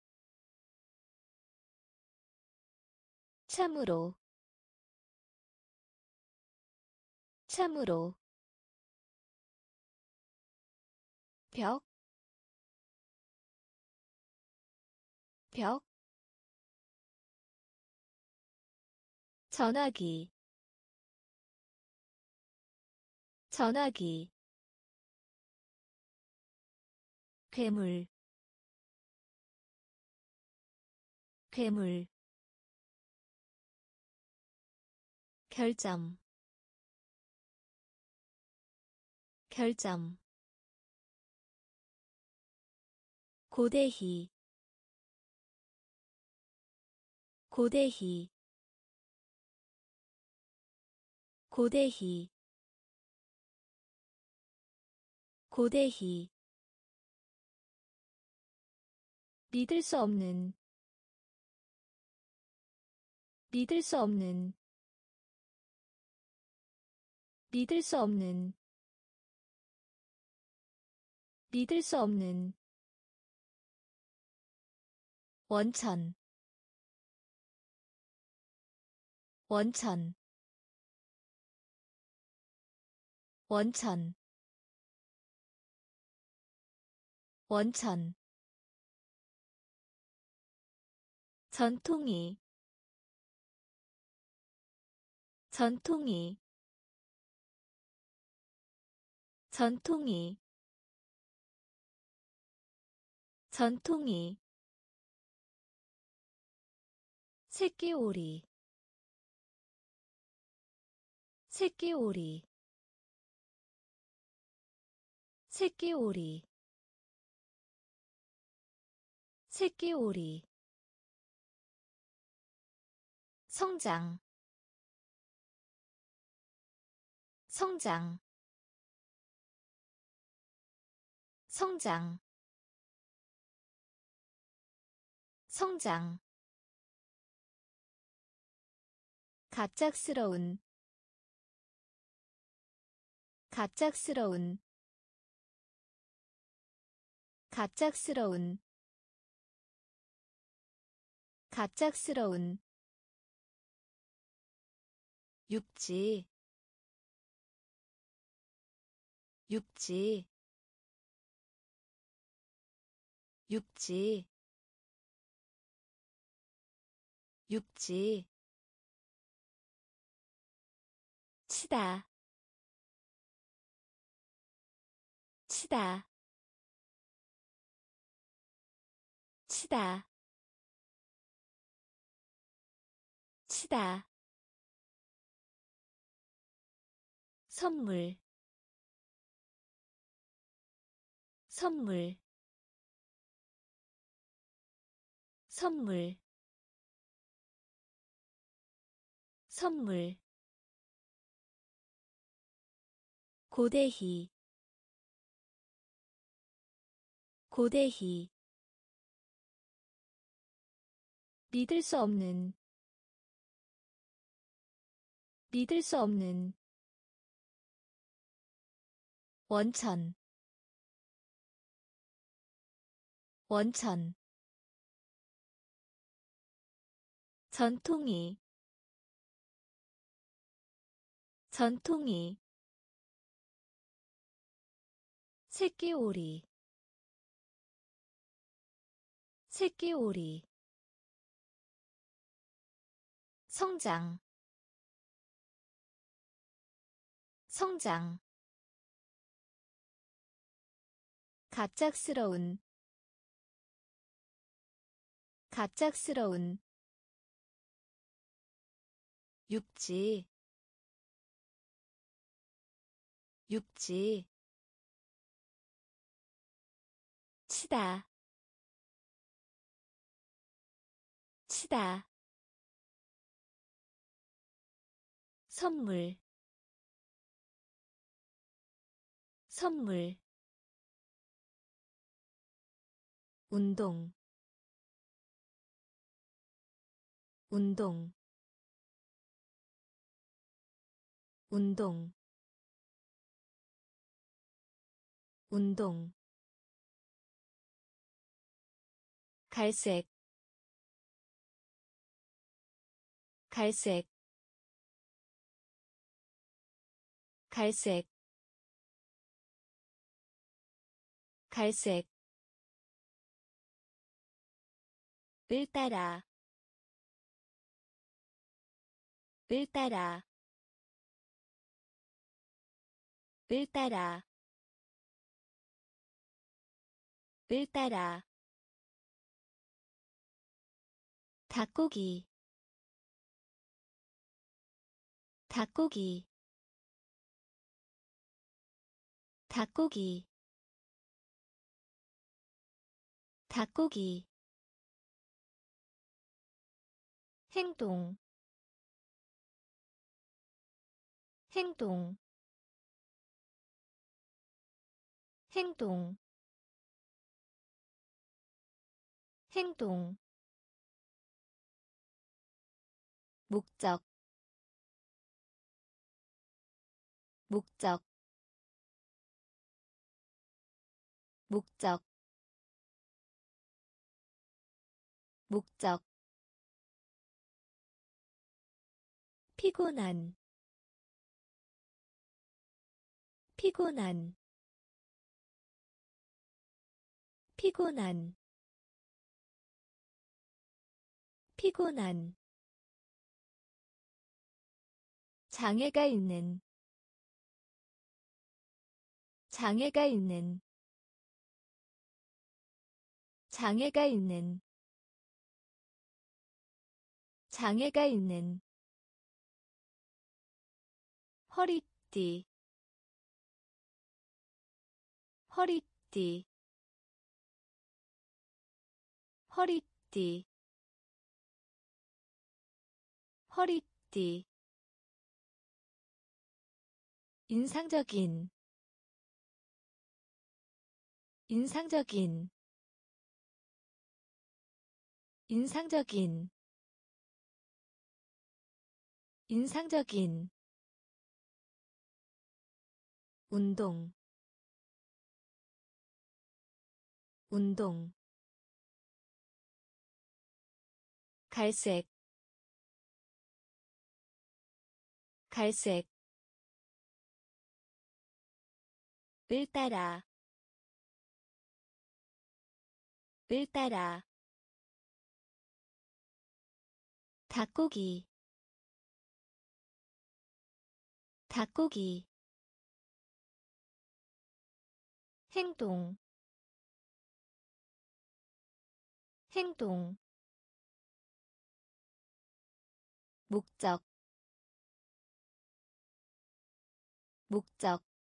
참으로 참으로 벽, 벽, 전화기, 전화기, 괴물, 괴물, 결점, 결점 고대희 고대희 고대희 고대희 믿을 수 없는 믿을 수 없는 믿을 수 없는 믿을 수 없는 원천 원천 원천 원천. 전통이 전통이. 전통이. 전통이 새끼오리. 새끼오리. 새끼오리. 새끼오리. 성장. 성장. 성장. 성장 갑작스러운 갑작스러운 갑작스러운 갑작스러운. 육지 육지 육지 육지 치다. 치다. 치다. 치다. 선물. 선물. 선물. 선물 고대희 고대희 믿을 수 없는 믿을 수 없는 원천 원천 전통이 전통이 새끼오리. 새끼오리. 성장. 성장. 갑작스러운. 갑작스러운. 육지. 육지 치다. 치다. 선물. 선물. 운동. 운동. 운동. 운동 갈색 갈색 갈색 갈색. 을 따라 을 따라 을 따라. 을 따라 닭고기. 닭고기. 닭고기. 닭고기. 행동. 행동. 행동. 행동 목적 목적 목적 목적. 피곤한 피곤한 피곤한 피곤한 장애가 있는 장애가 있는 장애가 있는 장애가 있는. 허리띠 허리띠 허리띠 허리띠 인상적인 인상적인 인상적인 인상적인. 운동 운동. 갈색 갈색 을 따라 을 따라 닭고기 닭고기 행동 행동 목적 목적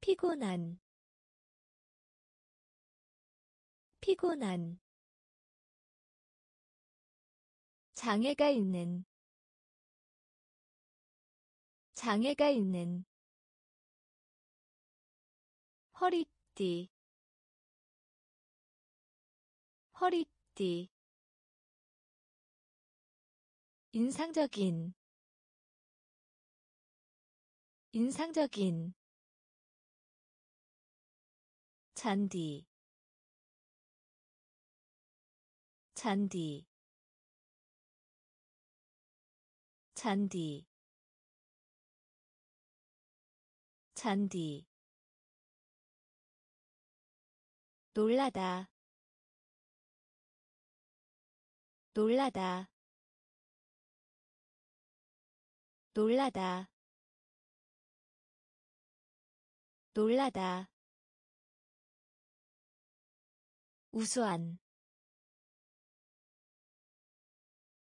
피곤한 피곤한 장애가 있는 장애가 있는 허리띠 허리띠 인상적인 인상적인 잔디 잔디 잔디 잔디. 놀라다 놀라다. 놀라다 놀라다 우수한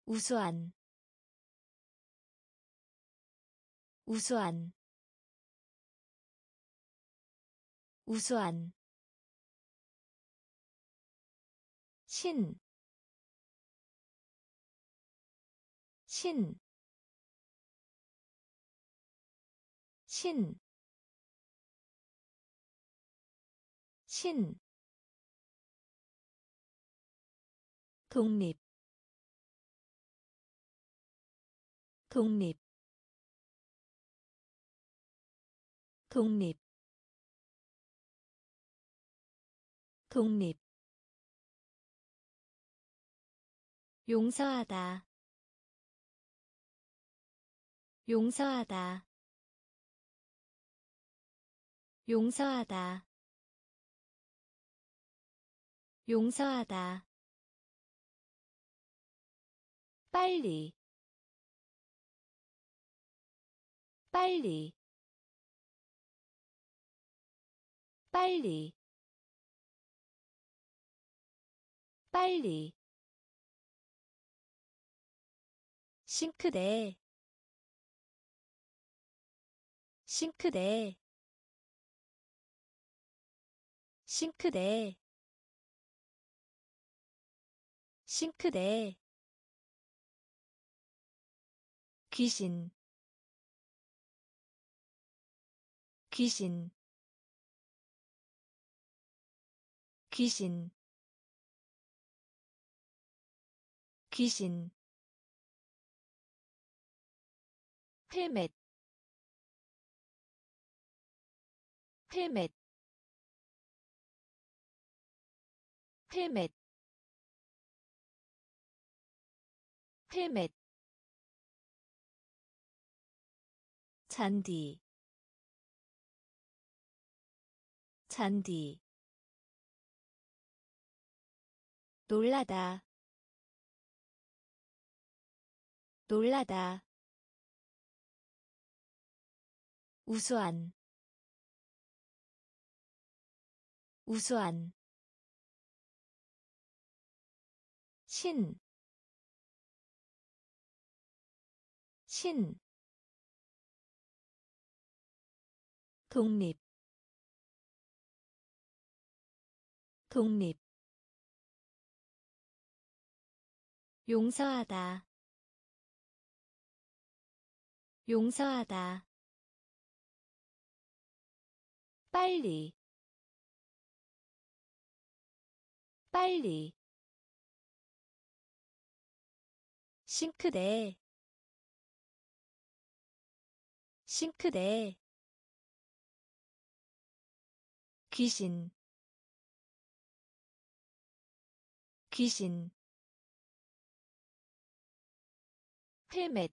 우수한 우수한 우수한. 신, 신, 신, 신 독립 독립 독립 독립. 용서하다 용서하다 용서하다 용서하다 빨리. 빨리. 빨리. 빨리. 싱크대. 싱크대. 싱크대. 싱크대 귀신. 귀신. 귀신. 귀신. 헬멧. 헬멧. 헬멧. 헬멧 잔디 잔디 놀라다 놀라다 우수한 우수한 신, 신, 독립, 독립, 용서하다, 용서하다, 빨리, 빨리, 싱크대 싱크대 귀신. 귀신. 헬멧.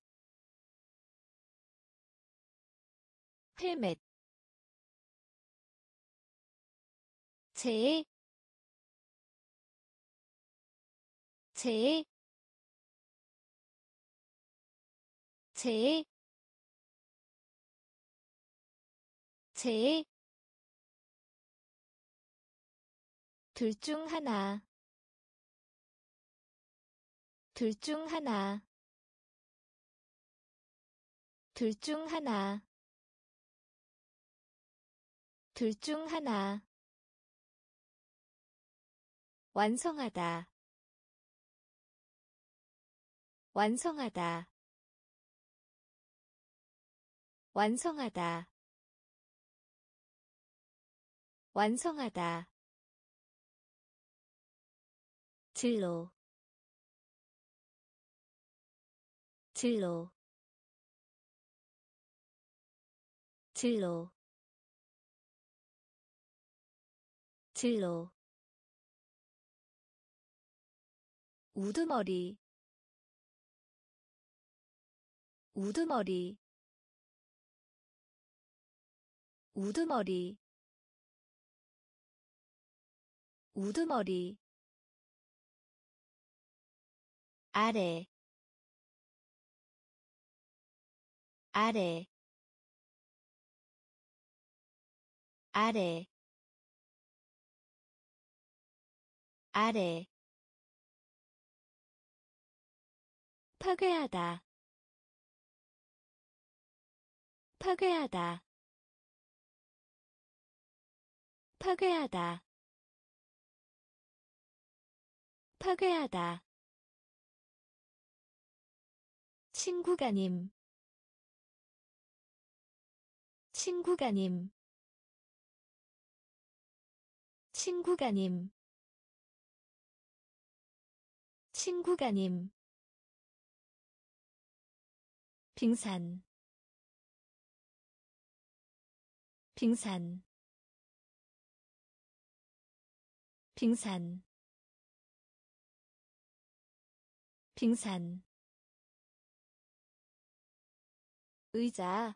헬멧. 제, 제, 제, 제, 둘 중 하나, 둘 중 하나, 둘 중 하나, 둘 중 하나. 완성하다. 완성하다. 완성하다. 완성하다 진로. 진로. 진로. 진로. 우두머리. 우두머리. 우두머리. 우두머리 아래 아래 아래 아래. 파괴하다. 파괴하다. 파괴하다. 파괴하다 친구가님. 친구가님. 친구가님. 친구가님. 빙산. 빙산. 빙산. 빙산 의자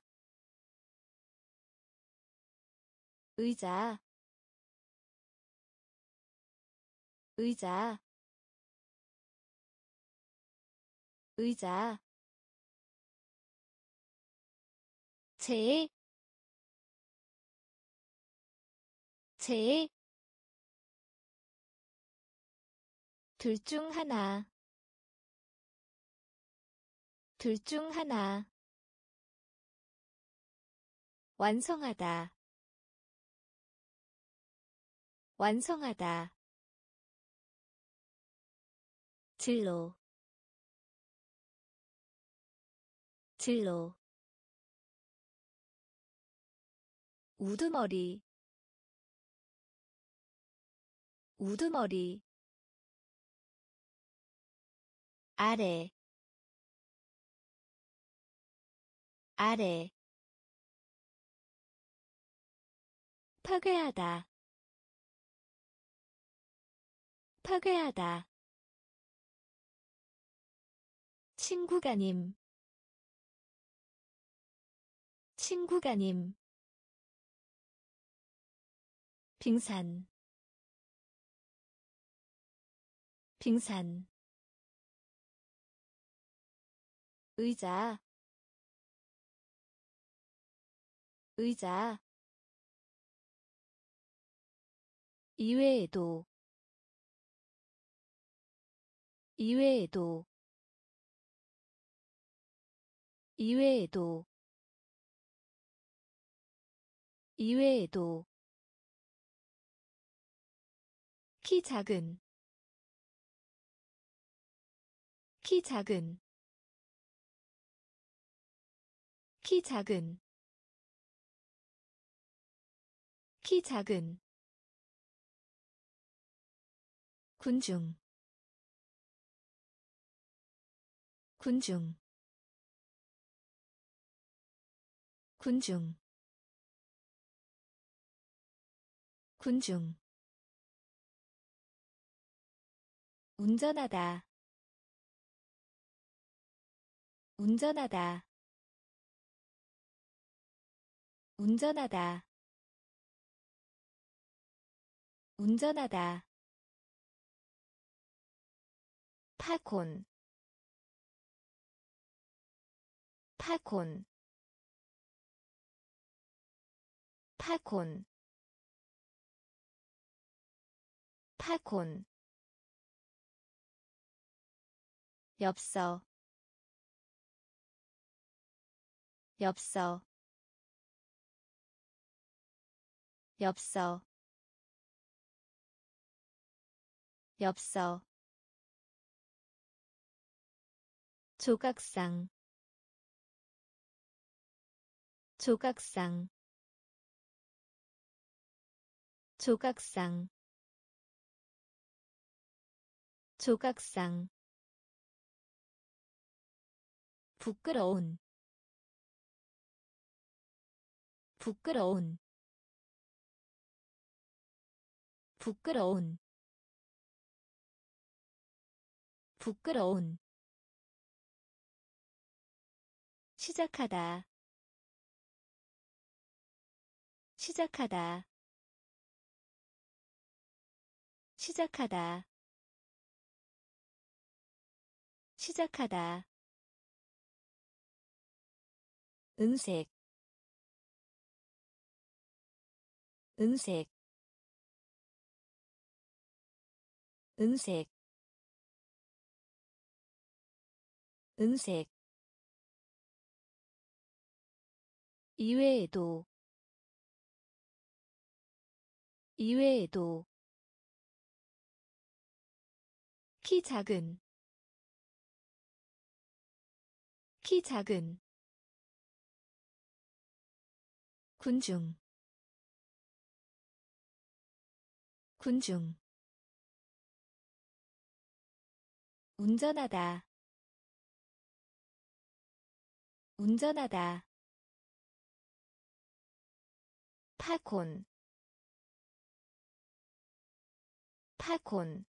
의자 의자 의자. 제, 제, 둘 중 하나, 둘 중 하나, 완성하다, 완성하다, 진로, 진로, 우두머리. 우두머리. 아래. 아래 파괴하다. 파괴하다. 친구가님. 친구가님. 빙산. 빙산. 의자. 의자 이외에도 이외에도 이외에도 이외에도. 키 작은 키 작은 키 작은 키 작은 군중 군중 군중 군중. 운전하다 운전하다 운전하다 운전하다 파콘. 파콘. 파콘. 파콘. 엽서. 엽서. 엽서. 엽서 조각상 조각상 조각상 조각상. 부끄러운 부끄러운 부끄러운. 부끄러운 시작하다. 시작하다. 시작하다. 시작하다. 은색. 은색. 은색. 은색 이외에도 이외에도 키 작은 키 작은 군중 군중. 운전하다 운전하다 파콘. 파콘.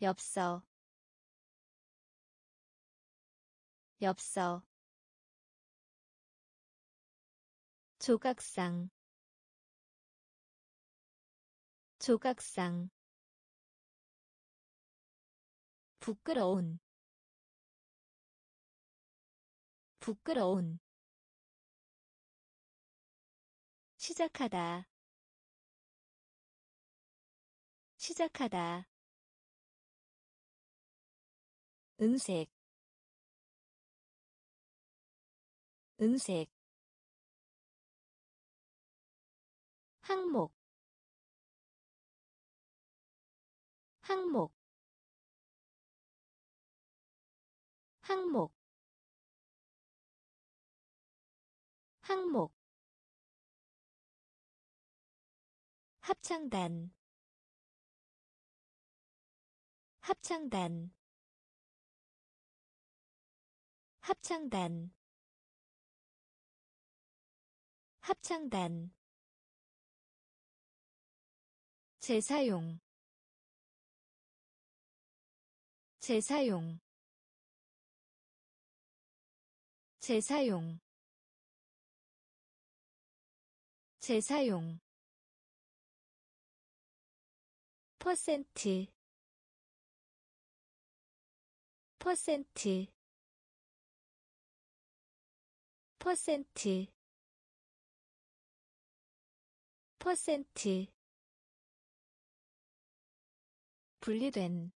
엽서. 엽서. 조각상. 조각상. 부끄러운. 부끄러운 시작하다. 시작하다. 은색. 은색. 항목. 항목. 항목. 항목 합창단. 합창단. 합창단. 합창단. 재사용. 재사용. 재사용. 재사용 퍼센트. 퍼센트. 퍼센트. 퍼센트. 분리된.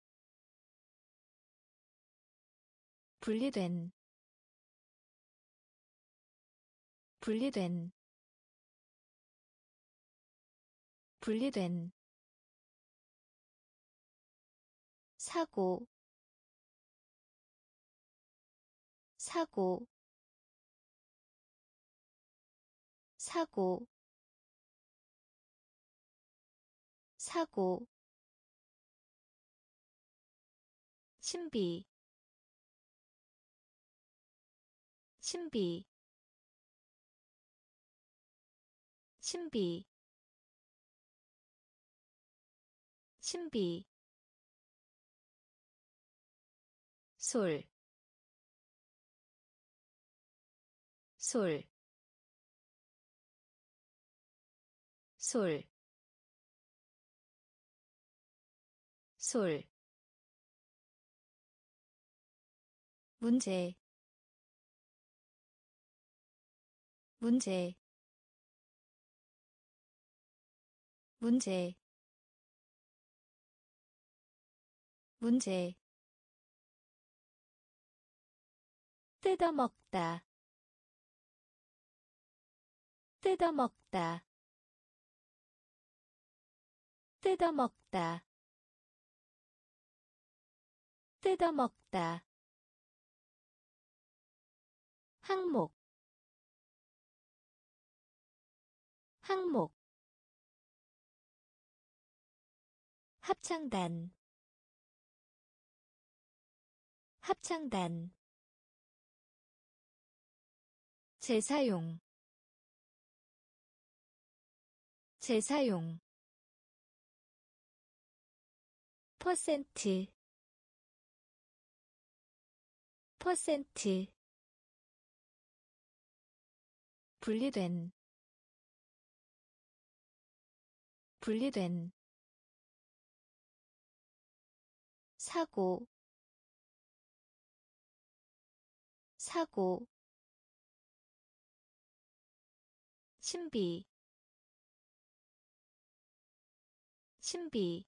분리된. 분리된. 분리된 사고 사고 사고 사고. 신비 신비 신비 신비 솔, 솔, 솔, 솔. 문제, 문제, 문제, 문제. 뜯어먹다. 뜯어먹다. 뜯어먹다. 뜯어먹다. 항목. 항목. 합창단. 합창단 재사용. 재사용. 퍼센트. 퍼센트. 분리된. 분리된. 사고. 사고 신비. 신비.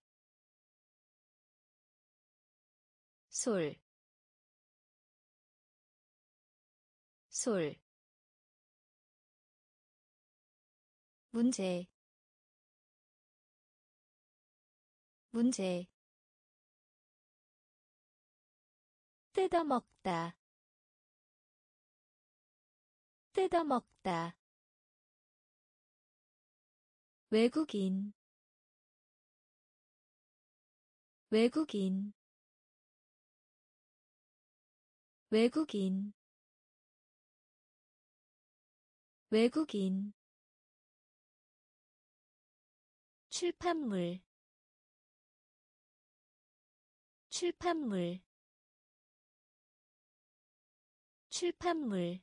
솔, 솔, 문제, 문제, 뜯어먹다, 뜯어먹다, 외국인 외국인 외국인 외국인. 출판물 출판물. 출판물.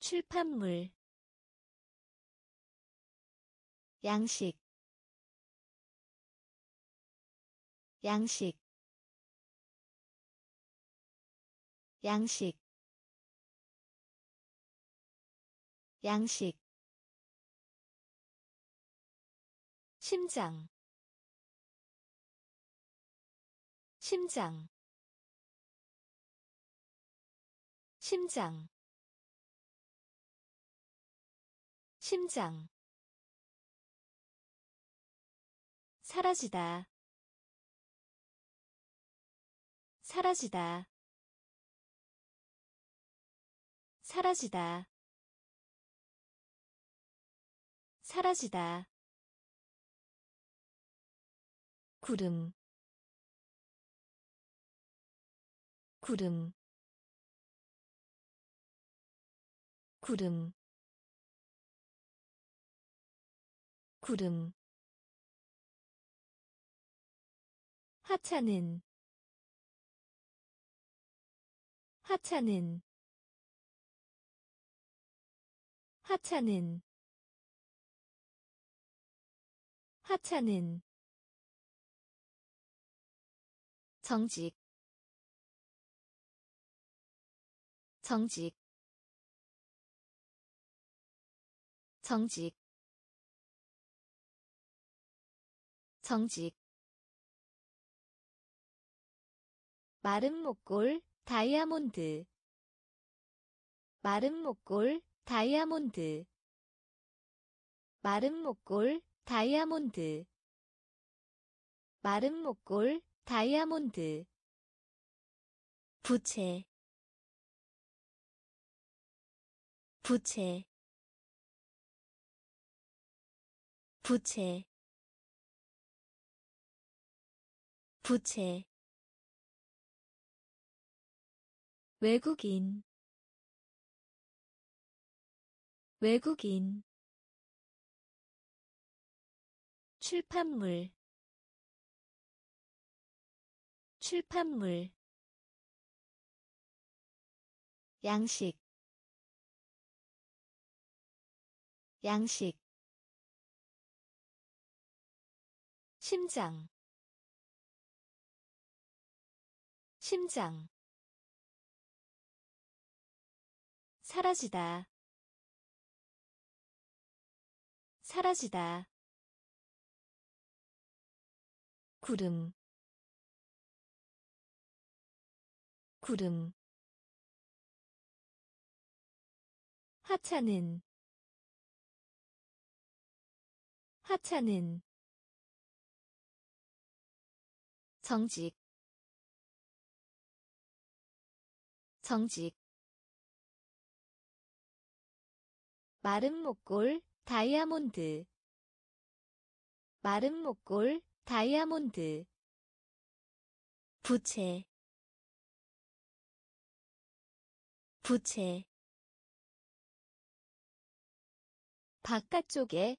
출판물 양식 양식 양식 양식. 심장 심장. 심장 심장 사라지다. 사라지다. 사라지다. 사라지다. 구름. 구름. 구름. 구름 하찮은 하찮은 하찮은 하찮은 정직 정직. 정직. 정직 마른 목골 다이아몬드. 마른 목골 다이아몬드. 마른 목골 다이아몬드. 마른 목골 다이아몬드. 부채. 부채. 부채. 부채 외국인 외국인 출판물 출판물 양식 양식 심장 심장 사라지다. 사라지다. 구름. 구름. 하찮은. 하찮은. 정직. 정직 마른 목골 다이아몬드. 마른 목골 다이아몬드. 부채. 부채. 바깥쪽에.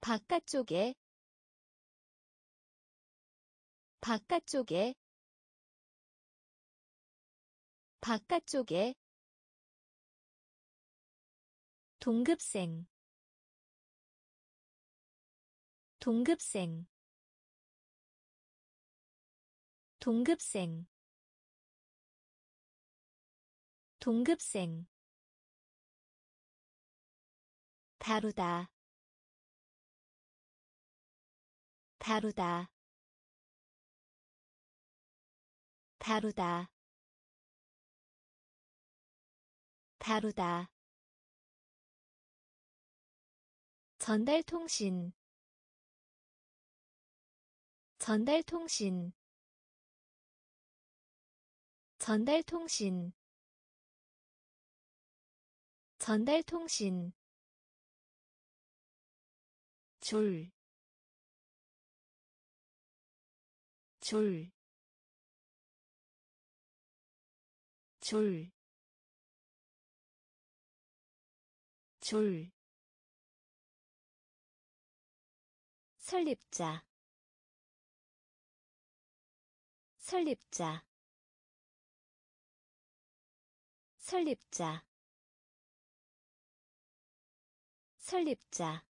바깥쪽에. 바깥쪽에. 바깥쪽에 동급생 동급생 동급생 동급생. 다루다 다루다 다루다 다루다 전달통신. 전달통신. 전달통신. 전달통신. 줄, 줄, 줄, 줄. 설립자. 설립자. 설립자. 설립자.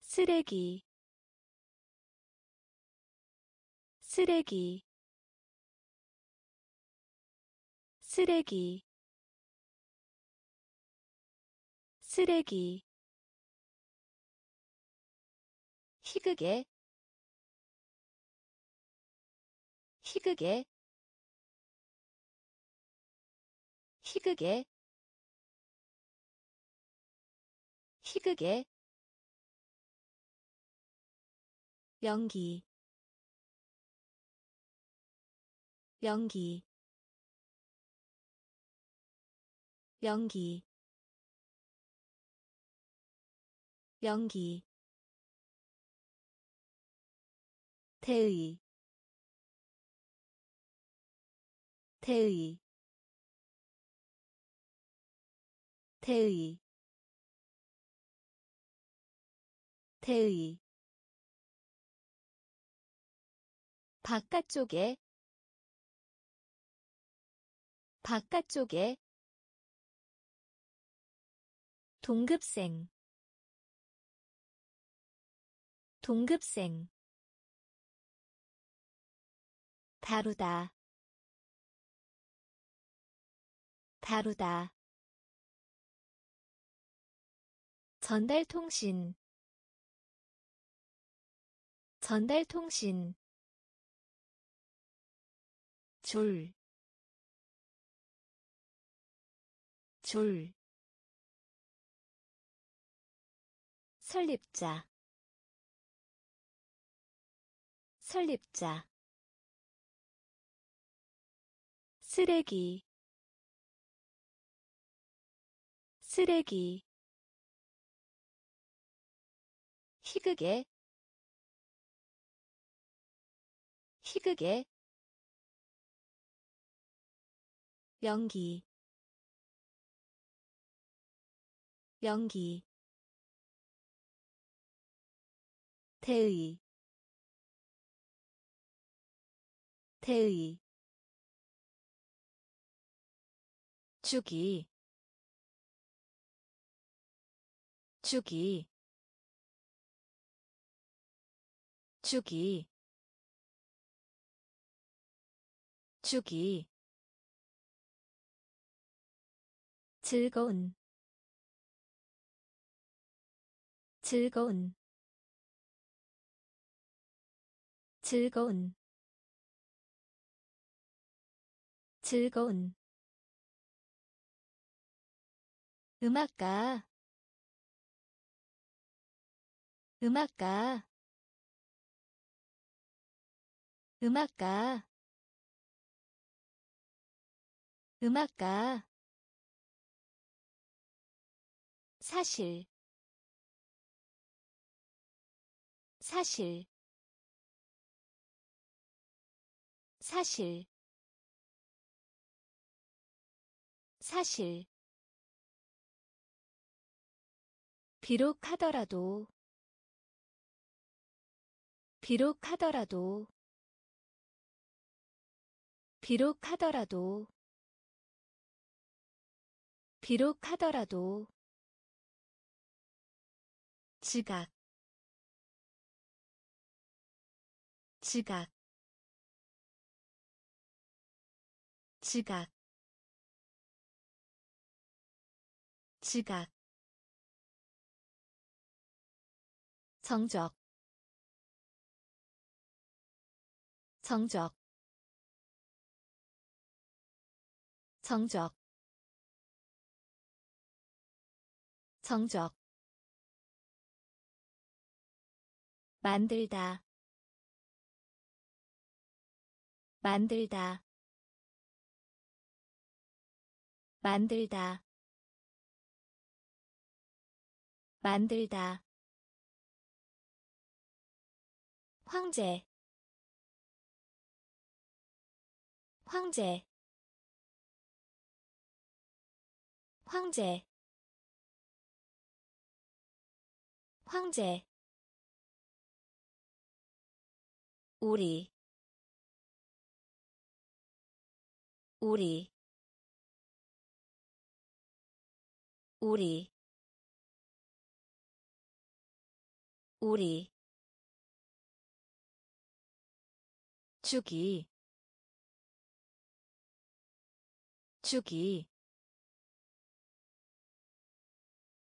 쓰레기. 쓰레기. 쓰레기. 쓰레기 희극의 희극의 희극의 희극의 연기 연기 연기 연기 대의 대의 대의 대의. 바깥쪽에 바깥쪽에. 동급생 동급생 다루다. 다루다. 전달통신. 전달통신. 줄, 줄, 설립자, 설립자, 쓰레기, 쓰레기, 희극의 희극의 연기. 연기. 대의. 대의 주기 주기 주기 주기 즐거운 즐거운. 즐거운 즐거운 음악가. 음악가. 음악가. 음악가. 사실. 사실. 사실. 사실 비록 하더라도 비록 하더라도 비록 하더라도 비록 하더라도 지각 지각 지각 지각 성적 성적 성적 성적. 만들다 만들다. 만들다 만들다 황제. 황제. 황제. 황제. 우리. 우리. 우리. 우리 주기 주기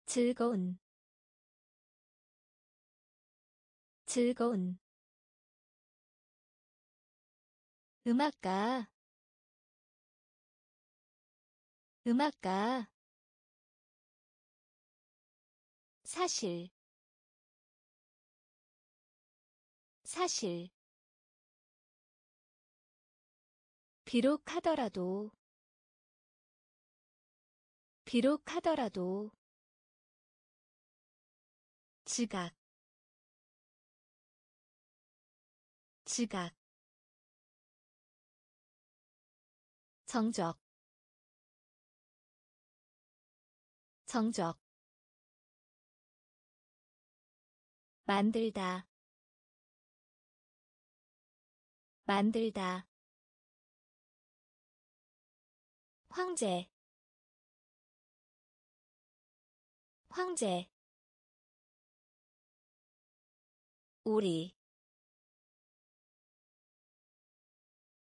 즐거운 즐거운 음악가 음악가 사실 사실 비록 하더라도 비록 하더라도 지각 지각 정적 정적 만들다 만들다 황제. 황제. 우리.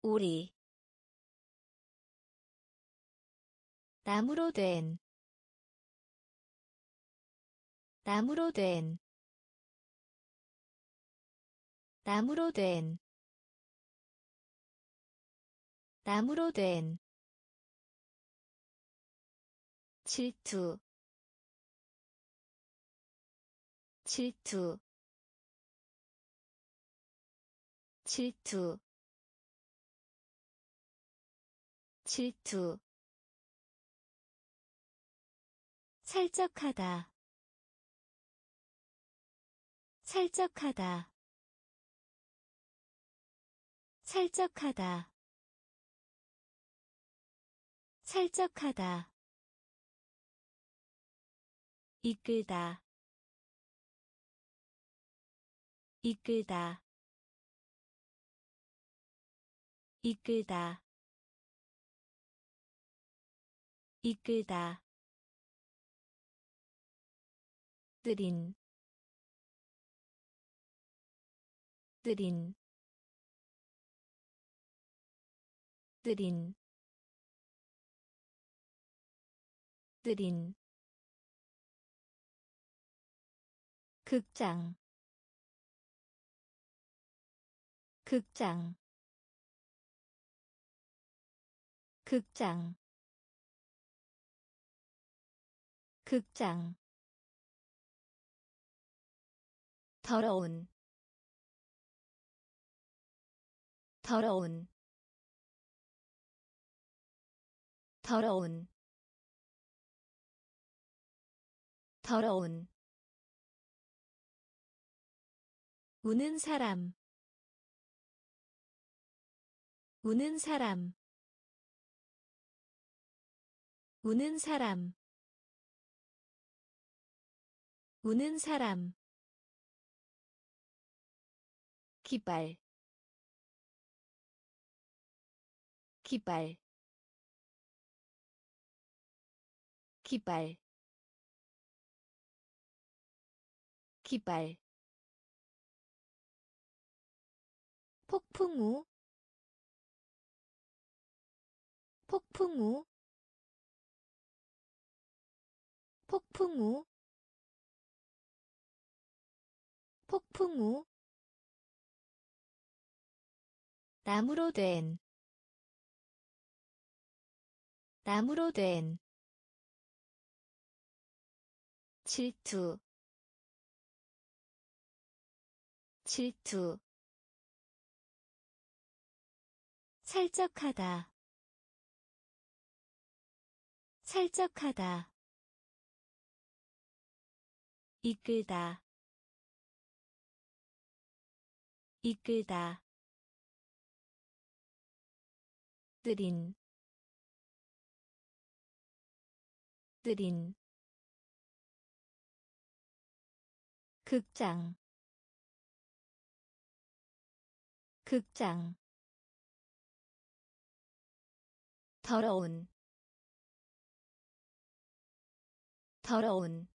우리. 나무로 된. 나무로 된. 나무로 된. 나무로 된 질투. 질투. 질투. 질투. 살적하다. 살적하다. 살적하다. 살적하다 이끌다. 이끌다. 이끌다. 이끌다. 느린. 느린. 느린. 느린 극장 극장 극장 극장. 더러운 더러운 더러운 더러운 우는 사람. 우는 사람. 우는 사람. 우는 사람. 깃발. 깃발. 깃발. 깃발 폭풍우 폭풍우 폭풍우 폭풍우. 나무로 된 나무로 된 질투 질투 살적하다. 살짝하다. 이끌다. 이끌다. 느린. 느린. 극장. 극장 더러운 더러운.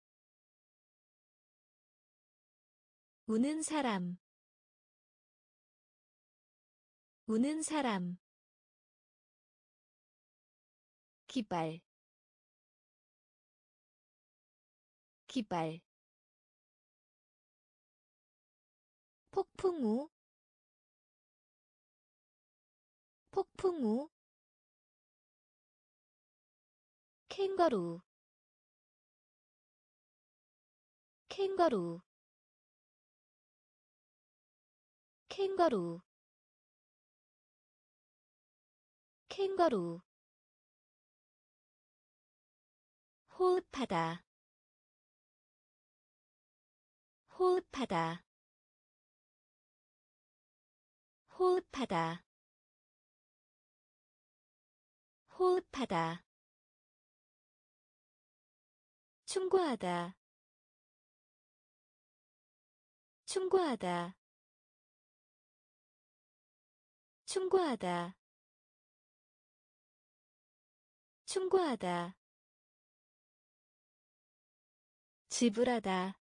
우는 사람 우는 사람. 기발 기발. 폭풍우 폭풍우 캥거루. 캥거루. 캥거루. 캥거루. 호흡하다. 호흡하다. 호흡하다. 호흡하다 충고하다. 충고하다. 충고하다. 충고하다. 지불하다.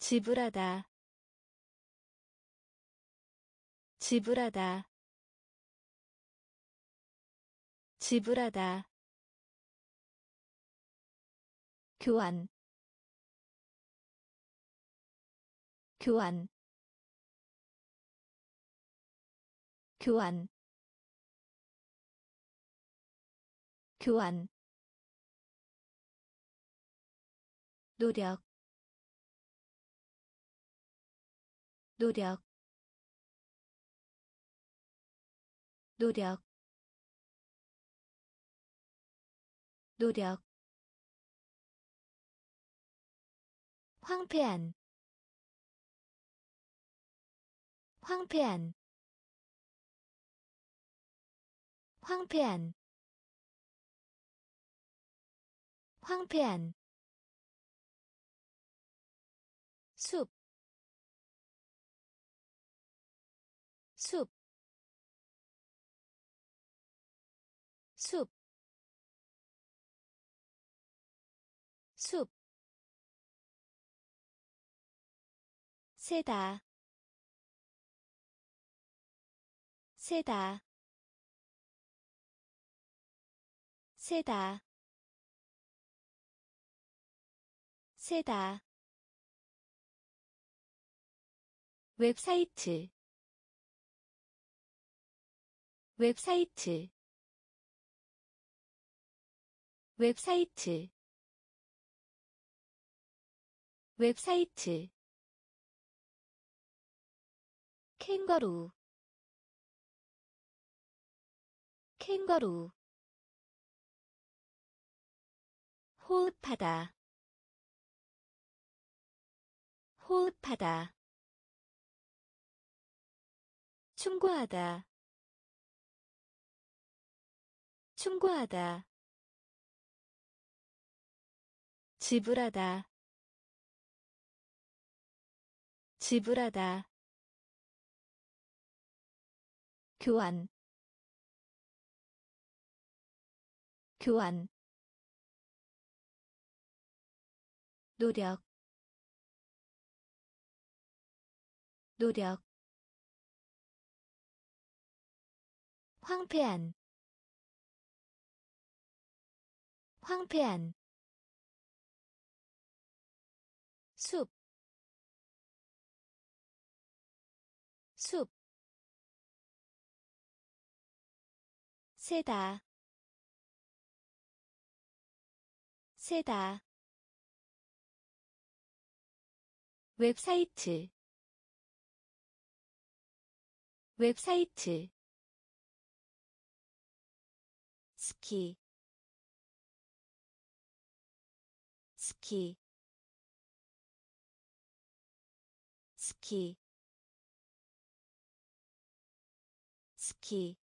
지불하다. 지불하다. 지불하다 교환. 교환. 교환. 교환. 노력. 노력. 노력. 노력 황폐한 황폐한 황폐한 황폐한 세다, 세다, 세다, 세다. 웹사이트. 웹사이트. 웹사이트. 웹사이트 캥거루. 캥거루. 호흡하다. 호흡하다. 충고하다. 충고하다. 지불하다. 지불하다 교환. 교환. 노력. 노력. 황폐한. 황폐한 세다, 세다, 웹사이트, 웹사이트, 스키. 스키. 스키. 스키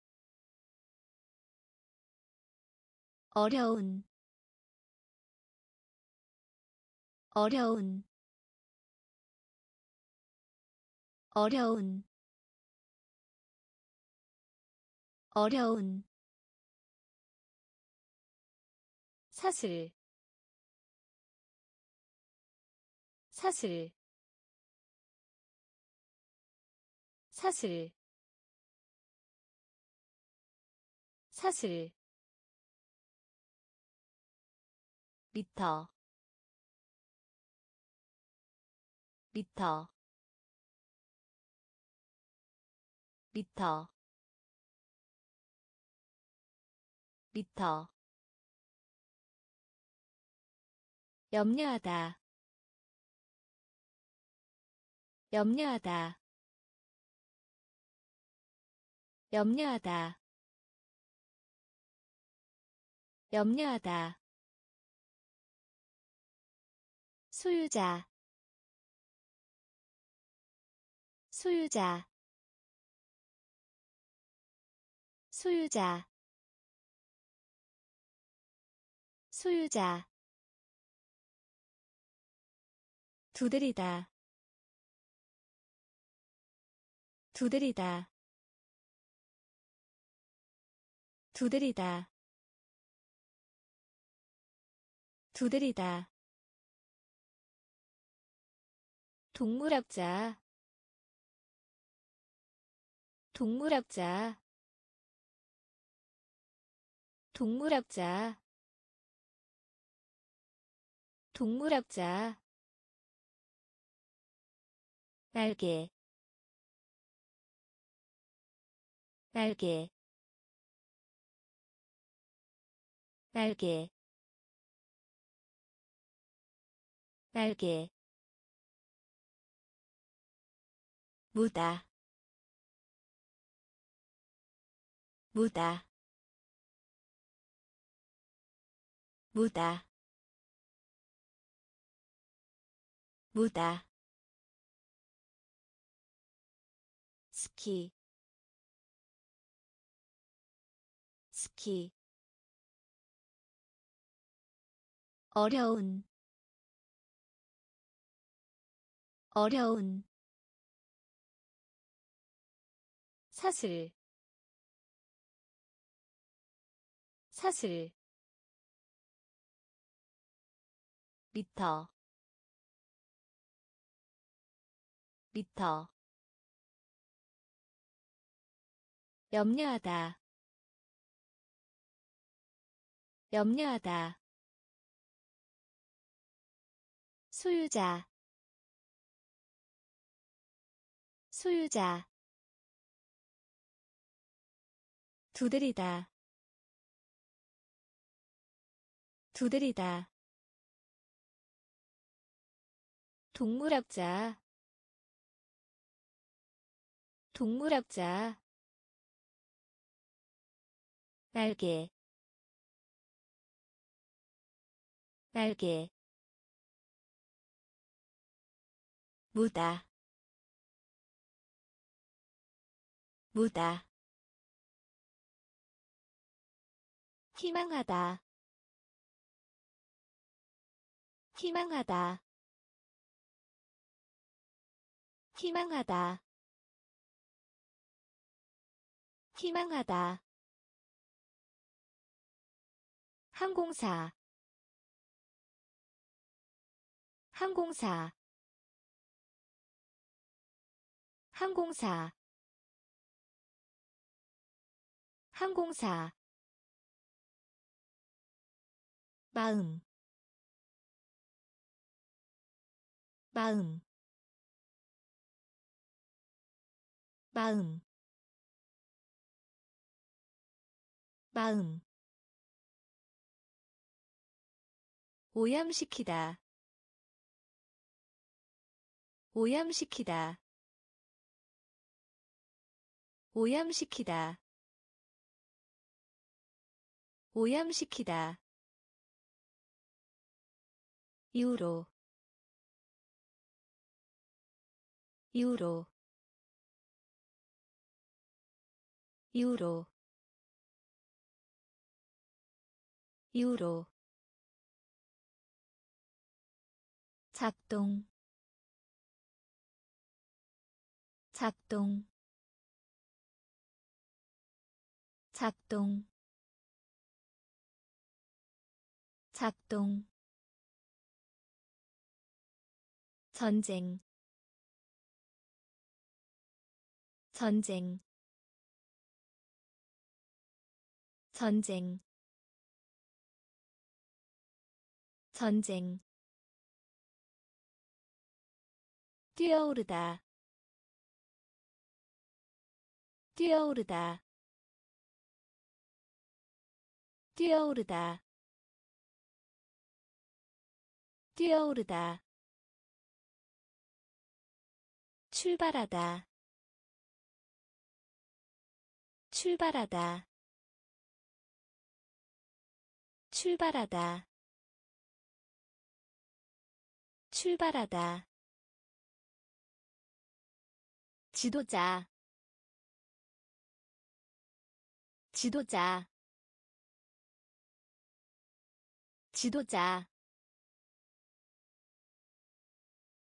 어려운 어려운 어려운 어려운. 사슬 사슬 사슬 사슬 미터. 미터. 미터. 미터. 염려하다. 염려하다. 염려하다. 염려하다 소유자 소유자 소유자 소유자. 두드리다 두드리다 두드리다 두드리다 동물학자. 동물학자. 동물학자. 동물학자. 날개. 날개. 날개. 날개 무다. 무다. 무다. 무다. 스키. 스키. 어려운. 어려운 사슬 사슬 미터 미터 염려하다 염려하다 소유자 소유자 두드리다. 두드리다. 동물학자. 동물학자. 날개. 날개. 무다. 무다 희망하다. 희망하다. 희망하다. 희망하다. 항공사. 항공사. 항공사. 항공사 마음. 마음. 마음. 마음. 오염시키다. 오염시키다. 오염시키다. 오염시키다 유로 유로 유로 유로. 작동 작동 작동 작동 전쟁 전쟁 전쟁 전쟁. 뛰어오르다 뛰어오르다 뛰어오르다 뛰어오르다 출발하다. 출발하다. 출발하다. 출발하다. 지도자. 지도자. 지도자.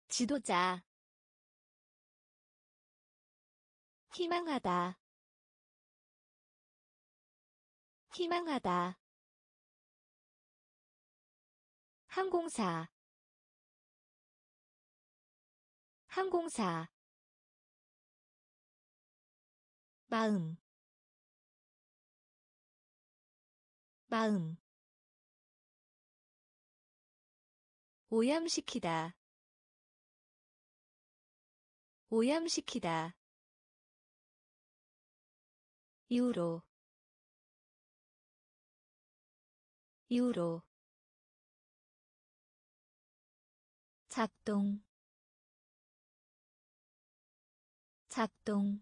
지도자 희망하다. 희망하다. 항공사. 항공사. 마음. 마음. 오염시키다. 오염시키다 유로 유로 작동 작동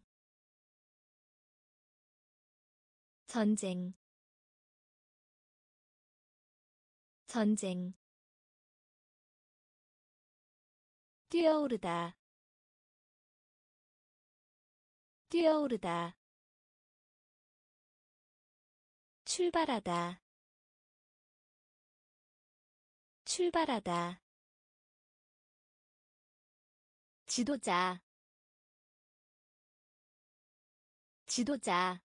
전쟁 전쟁 뛰어오르다 뛰어오르다 출발하다. 출발하다. 지도자. 지도자.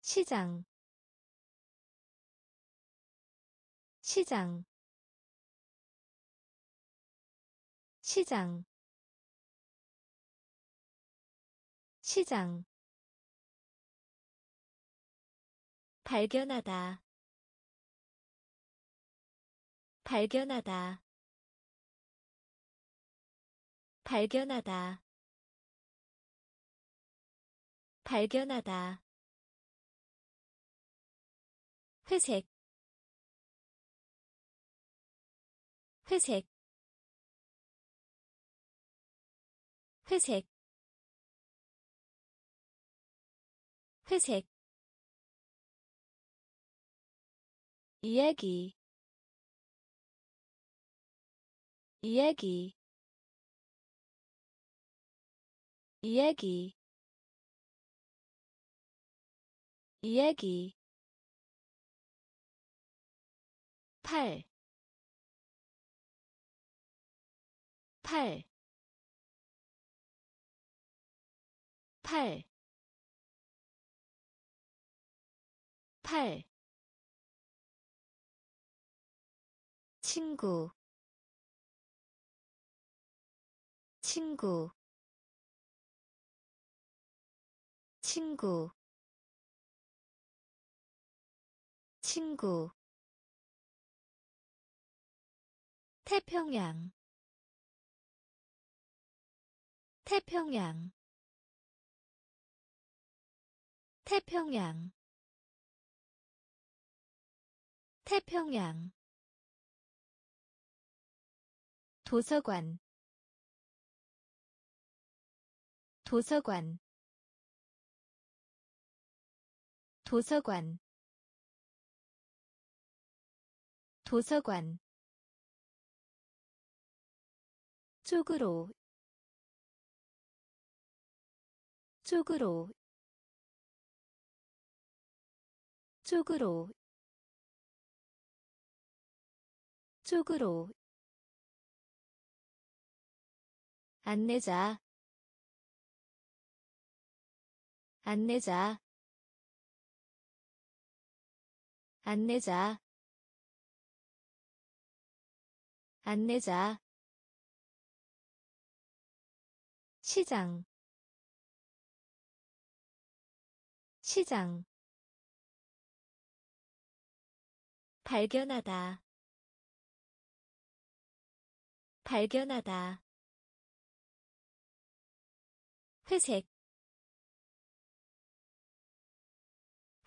시장. 시장. 시장. 시장 발견하다. 발견하다. 발견하다. 발견하다. 회색. 회색. 회색. 회색 이야기 이야기 이야기 이야기. 팔, 팔, 팔, 팔, 친구, 친구, 친구, 친구. 태평양 태평양 태평양 태평양 도서관 도서관 도서관 도서관. 쪽으로 쪽으로 쪽으로 쪽으로 안내자. 안내자. 안내자. 안내자. 시장. 시장. 발견하다. 발견하다 회색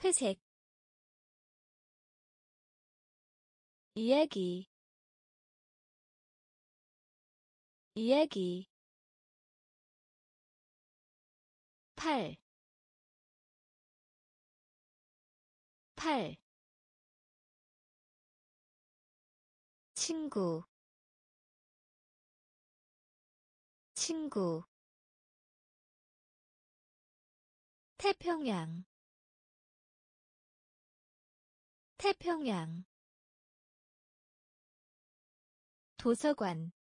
회색. 이야기 이야기. 팔, 팔, 친구, 친구, 태평양, 태평양, 도서관,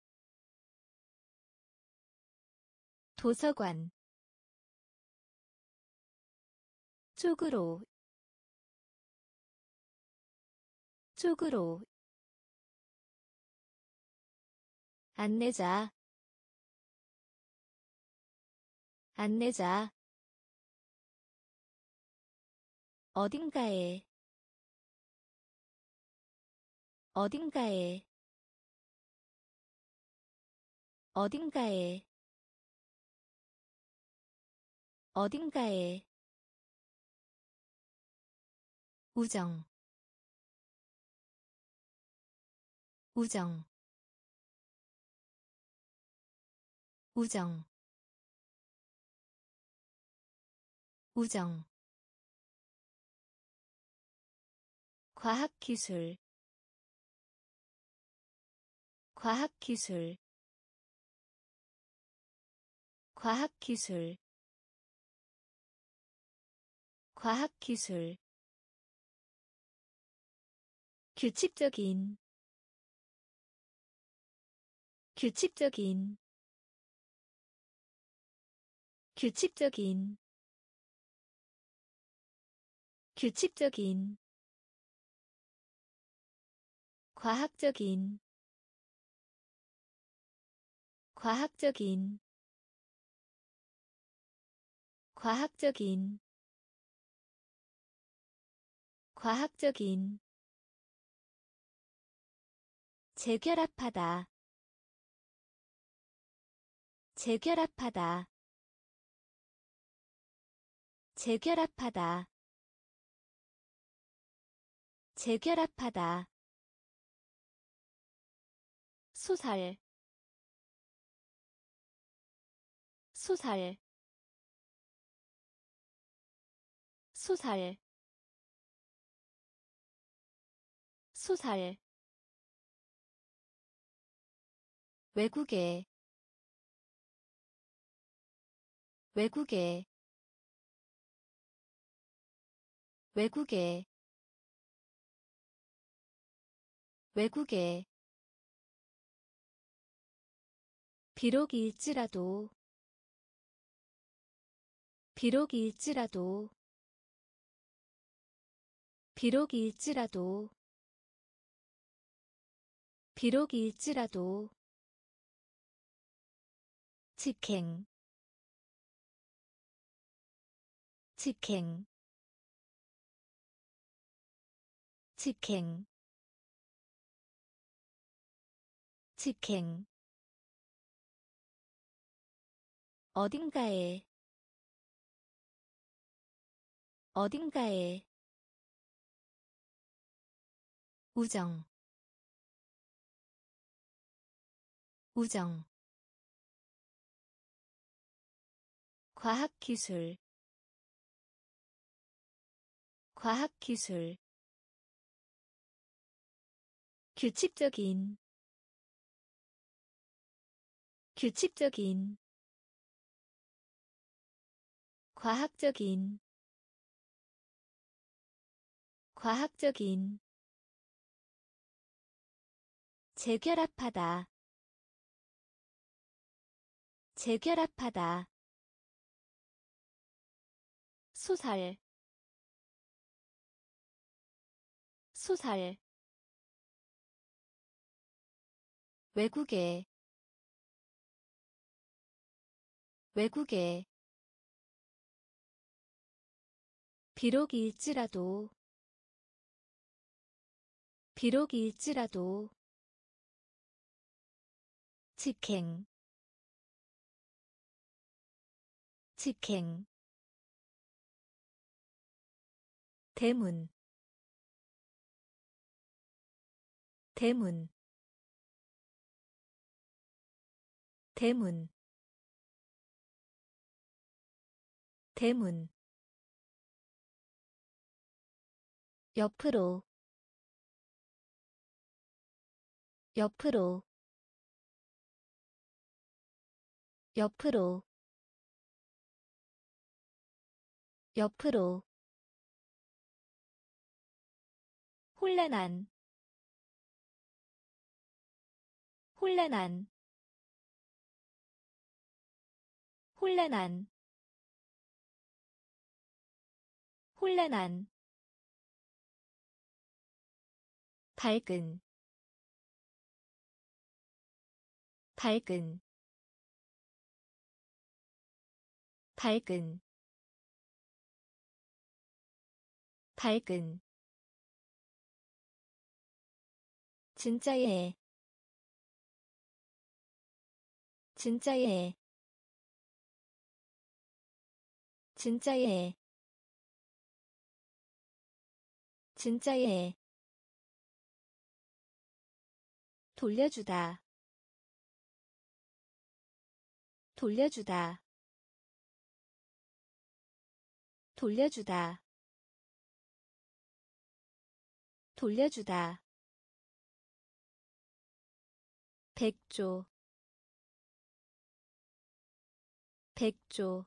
도서관. 쪽으로. 쪽으로. 안내자. 안내자 어딘가에 어딘가에 어딘가에 어딘가에. 우정 우정 우정 우정 과학기술 과학기술 과학기술 과학기술. 규칙적인 규칙적인 규칙적인 규칙적인 과학적인 과학적인 과학적인 과학적인. 재결합하다. 재결합하다. 재결합하다. 재결합하다 소살 소살 소살 소살 외국에. 외국에. 외국에. 외국에 비록일지라도 비록일지라도 비록일지라도 비록일지라도. 직행 직행 직행 직행 어딘가에 어딘가에 우정 우정 과학기술 과학기술 규칙적인 규칙적인 과학적인 과학적인 재결합하다 재결합하다 소살 소살 외국에 외국에 비록일지라도 비록일지라도 직행 직행 대문 대문 대문 대문 옆으로 옆으로 옆으로 옆으로. 혼란한 혼란한 혼란한 혼란한 밝은 밝은 밝은 밝은. 진짜예 진짜예 진짜예 진짜예 돌려주다. 돌려주다. 돌려주다. 돌려주다. 백조. 백조.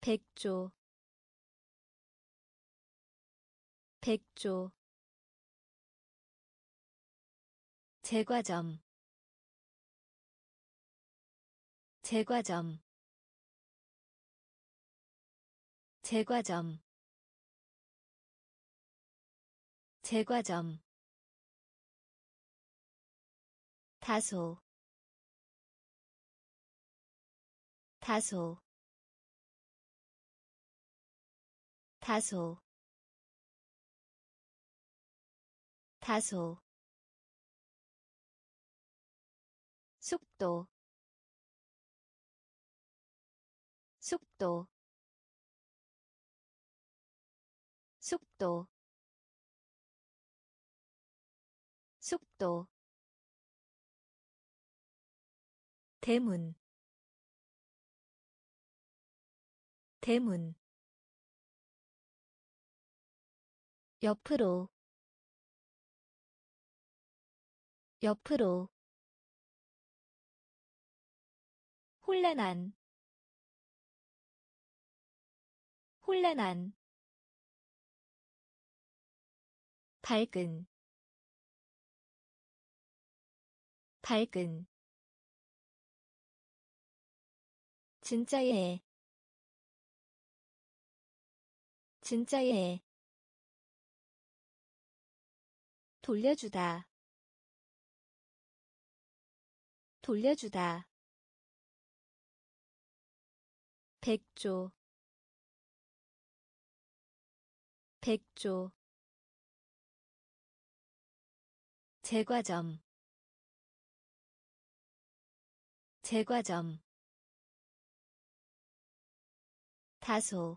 백조. 백조 제과점. 제과점. 제과점. 제과점. 다소. 다소. 다소. 다소 속도 속도 속도 속도. 대문 대문. 옆으로 옆으로 혼란한 혼란한 밝은 밝은 진짜예 진짜예 돌려주다 돌려주다 백조. 백조. 제과점. 제과점. 다소.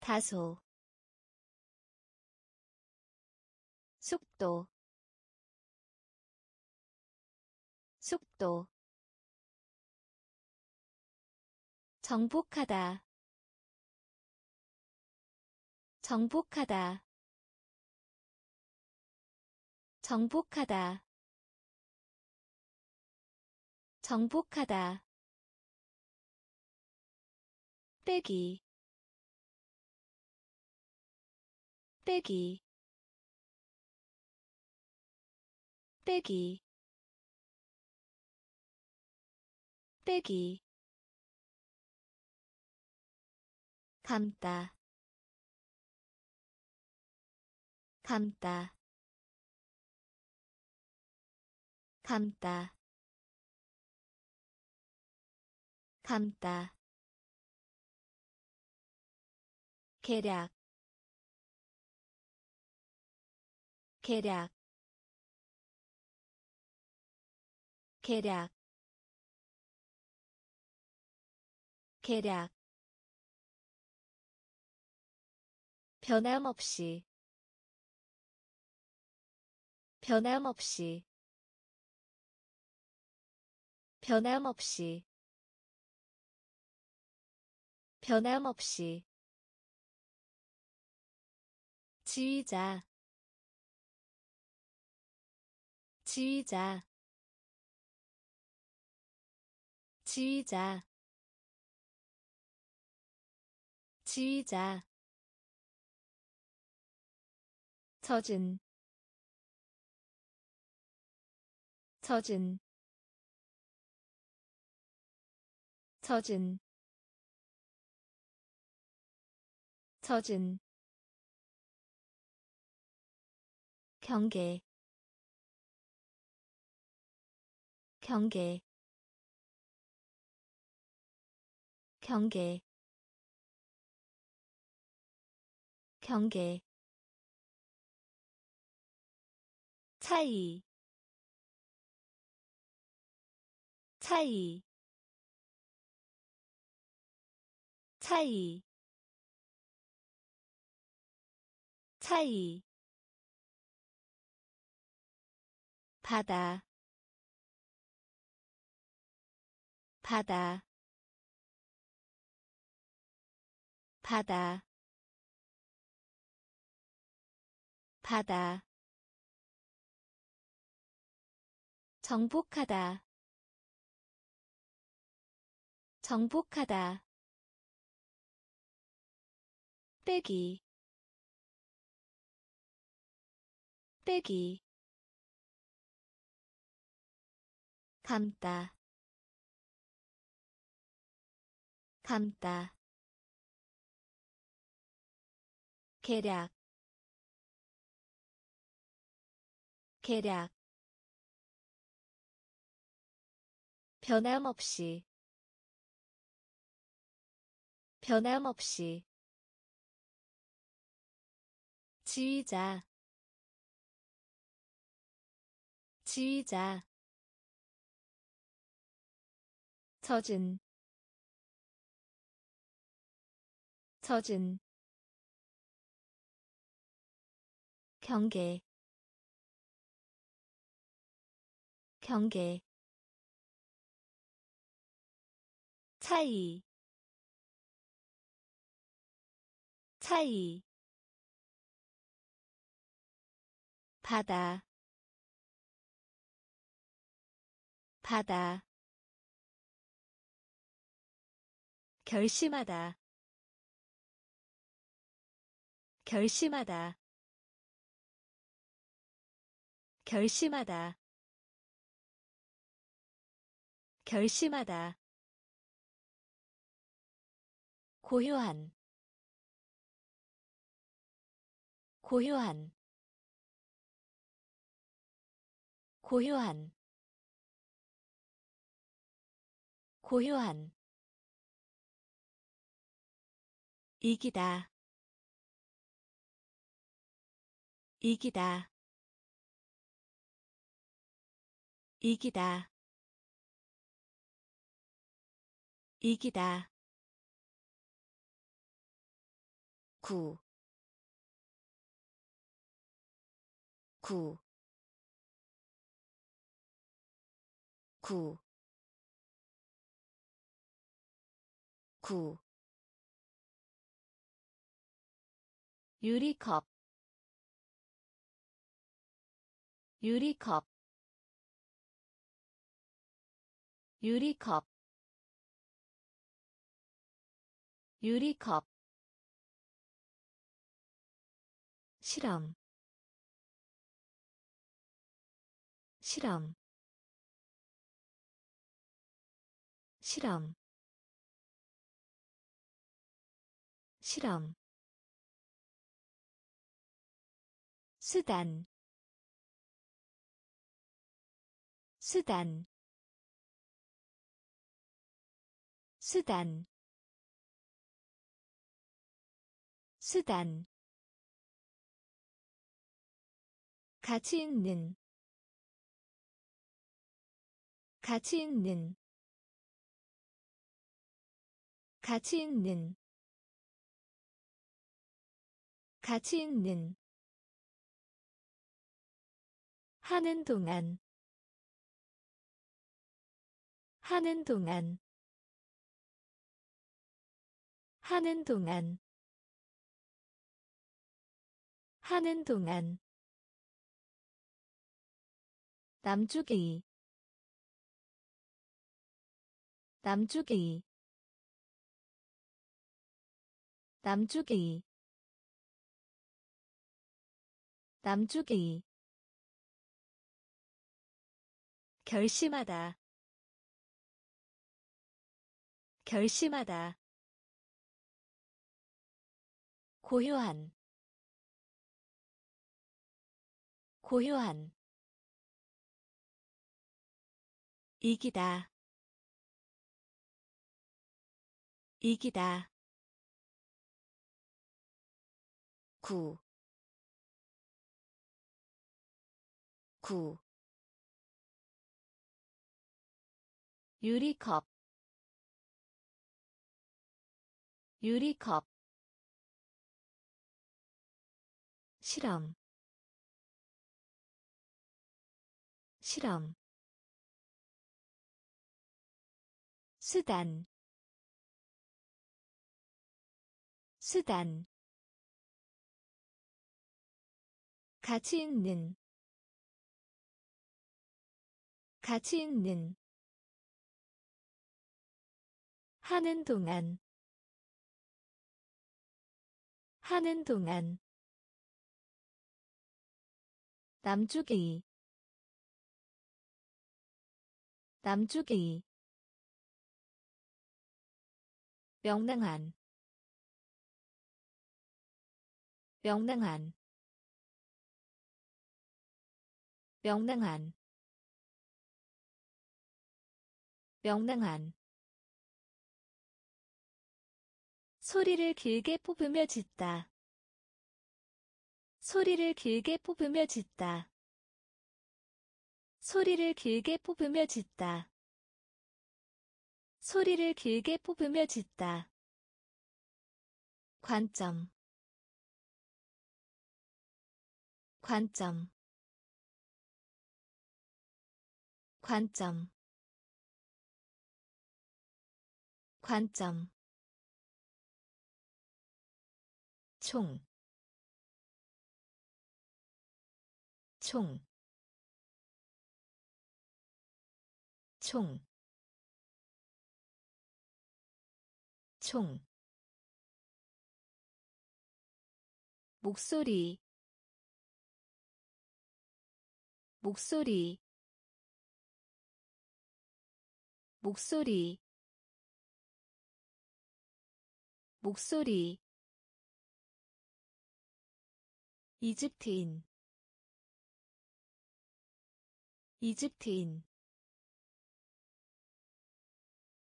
다소. 속도. 속도 정복하다. 정복하다. 정복하다. 정복하다. 빼기. 빼기. 빼기. 빼기 감다. 감다. 감다. 감다. 계략. 계략. 계략. 계략 변함없이 변함없이 변함없이 변함없이. 지휘자 지휘자 지휘자 지휘자 젖은 젖은 젖은 젖은 경계 경계. 경계. 경계 차이. 차이. 차이. 차이. 바다. 바다. 바다. 바다 정복하다. 정복하다. 빼기. 빼기. 감다. 감다. 계략. 계략 변함없이 변함없이 지휘자 지휘자 젖은 젖은 경계 경계 차이. 차이. 바다. 바다. 결심하다. 결심하다. 결심하다. 결심하다 고요한 고요한 고요한 고요한. 이기다 이기다 이기다 이기다 구, 구, 구, 구. 유리컵. 유리컵. 유리컵. 유리컵 실험. 실험. 실험. 실험. 수단. 수단. 수단. 수단 가치 있는 가치 있는 가치 있는 가치 있는. 하는 동안 하는 동안 하는 동안 하는 동안 남주기 남주기 남주기 남주기 결심하다. 결심하다. 고요한. 고요한 이기다. 이기다. 구, 구, 유리컵, 유리컵, 실험, 실험, 수단, 수단 가치 있는 가치 있는 하는 동안 하는 동안 남주기 남주기 명랑한 명랑한 명랑한 명랑한. 소리를 길게 뽑으며 짖다. 소리를 길게 뽑으며 짖다. 소리를 길게 뽑으며 짖다 소리를 길게 뽑으며 짖다. 관점. 관점. 관점. 관점. 총, 총, 총, 총, 목소리, 목소리, 목소리 목소리. 이집트인 이집트인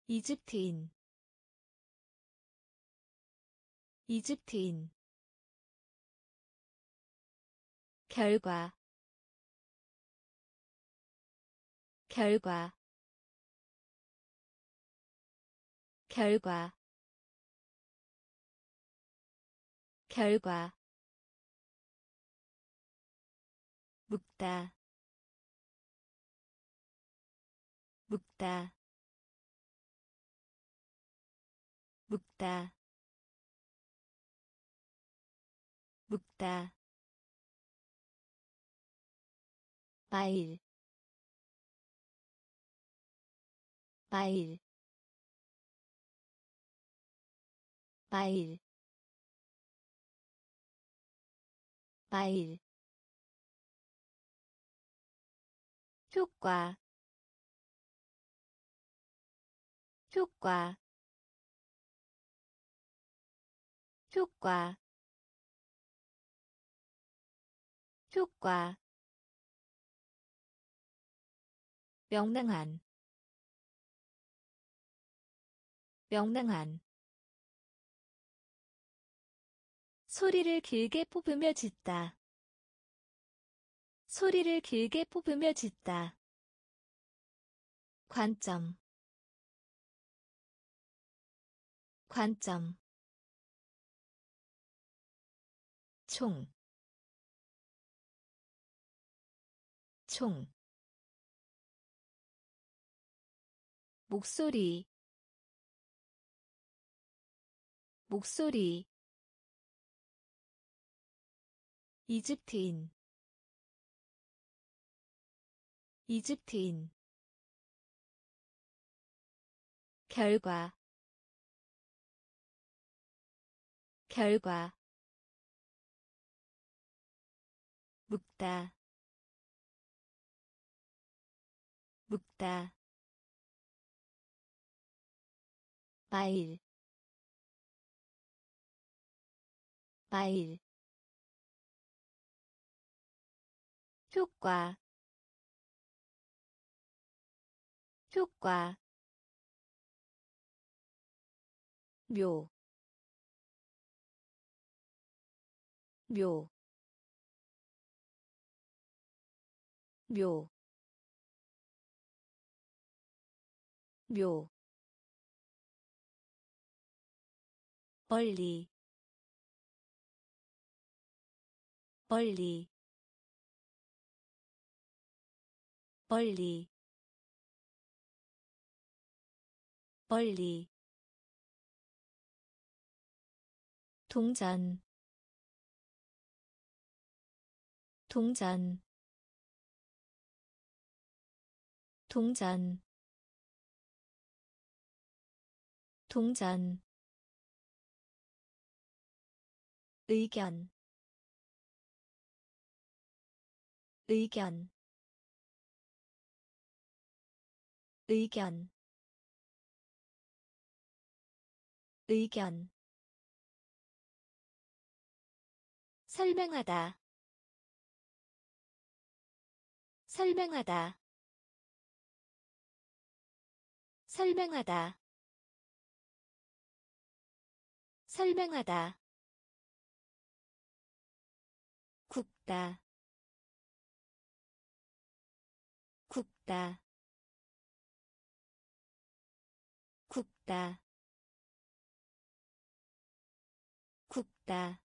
이집트인 이집트인 결과 결과 결과 결과. 묵다 묵다. 묵다 묵다. 마일. 마일. 마일. 마일. 효과. 효과. 효과 효과 명랑한 명랑한 소리를 길게 뽑으며 짖다. 소리를 길게 뽑으며 짖다. 관점 관점 총, 총, 목소리, 목소리, 이집트인, 이집트인, 결과, 결과, 묵다 묵다. 마일. 마일. 효과. 효과. 묘, 묘, 묘, 묘, 멀리, 멀리, 멀리, 멀리, 동전 동전. 동전 동전. 의견. 의견. 의견. 의견. 설명하다. 설명하다. 설명하다 설명하다. 굽다. 굽다. 굽다. 굽다.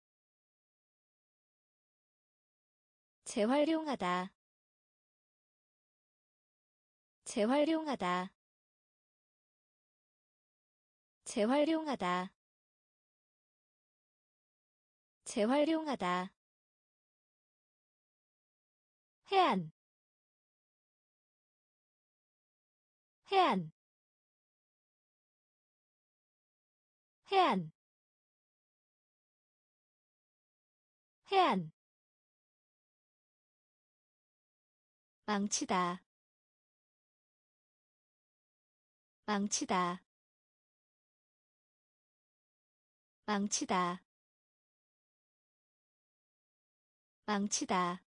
재활용하다. 재활용하다. 재활용하다 재활용하다. 해안. 해안. 해안. 해안. 망치다. 망치다. 망치다 망치다.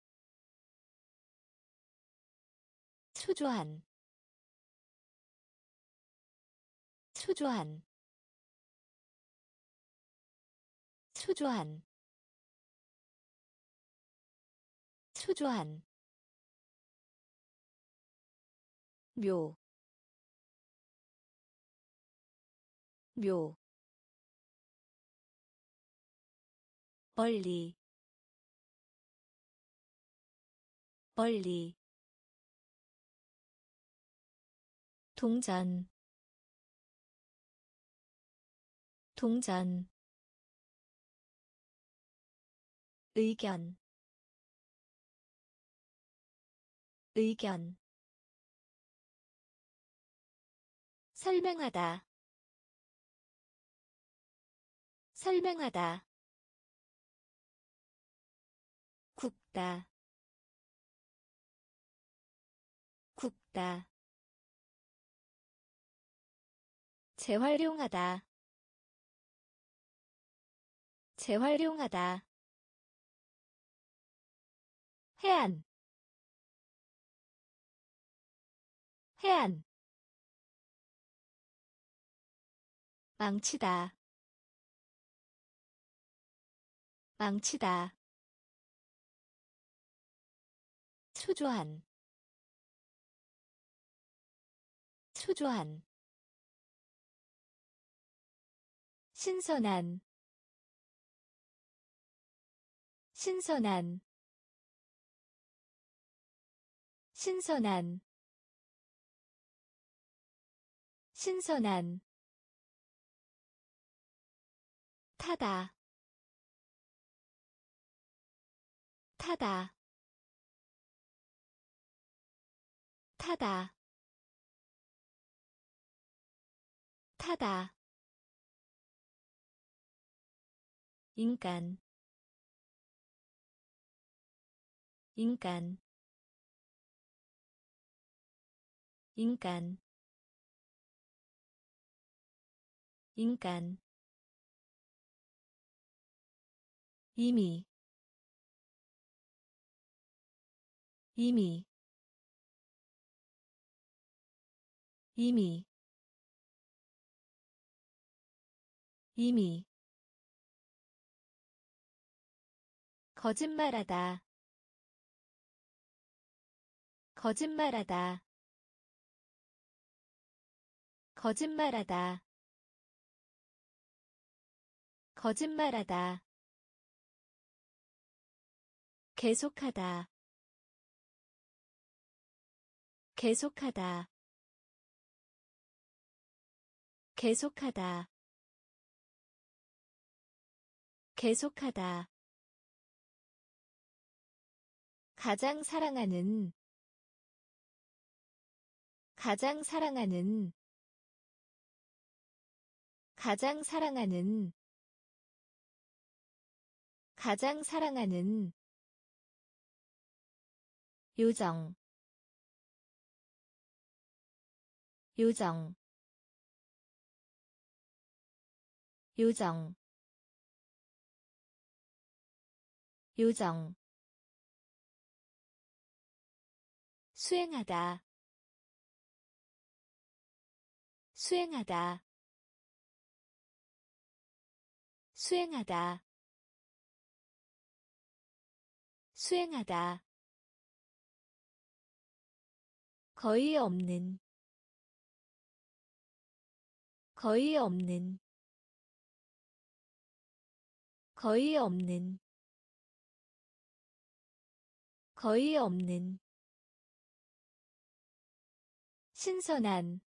초조한. 초조한. 초조한. 초조한. 묘, 묘, 멀리, 멀리, 동전, 동전. 의견. 의견. 설명하다. 설명하다. 굽다 굽다. 재활용하다. 재활용하다. 해안. 해안. 망치다. 망치다. 초조한 초조한 신선한 신선한 신선한 신선한. 타다 타다 타다 타다. 인간. 인간. 인간. 인간. 이미. 이미. 이미 이미. 거짓말하다. 거짓말하다. 거짓말하다. 거짓말하다. 계속하다. 계속하다. 계속하다 계속하다. 가장 사랑하는 가장 사랑하는 가장 사랑하는 가장 사랑하는 요정 요정 요정 요정. 수행하다. 수행하다. 수행하다. 수행하다. 거의 없는. 거의 없는. 거의 없는 거의 없는 신선한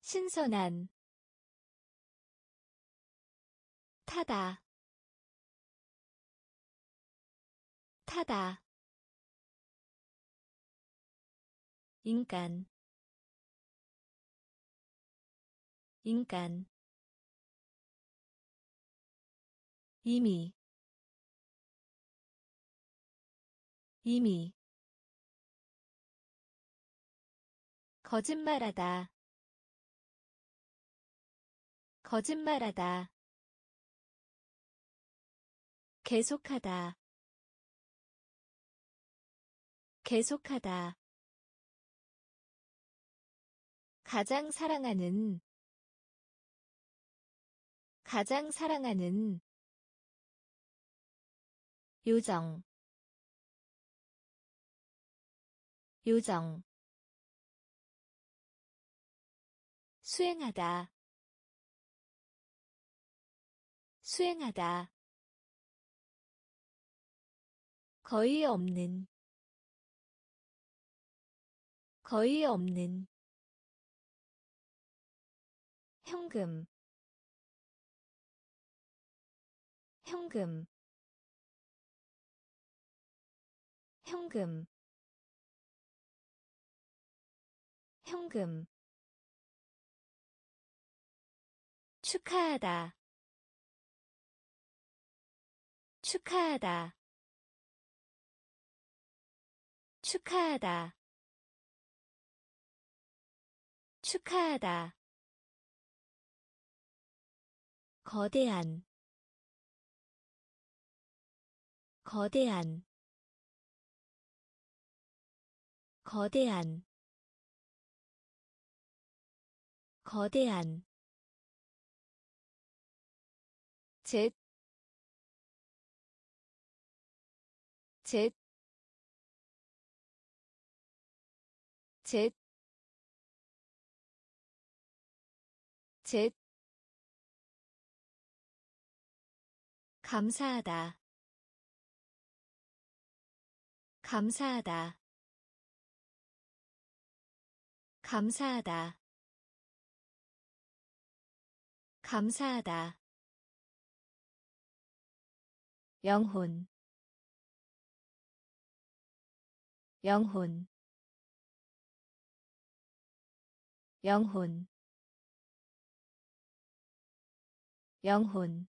신선한 타다 타다. 인간 인간. 이미 이미. 거짓말하다. 거짓말하다. 계속하다. 계속하다. 가장 사랑하는. 가장 사랑하는. 요정 요정. 수행하다. 수행하다. 거의 없는. 거의 없는. 현금. 현금. 현금 현금. 축하하다. 축하하다. 축하하다. 축하하다. 거대한. 거대한. 거대한 거대한. 셋, 셋, 셋, 셋, 감사하다, 감사하다, 감사하다, 감사하다. 영혼. 영혼. 영혼. 영혼.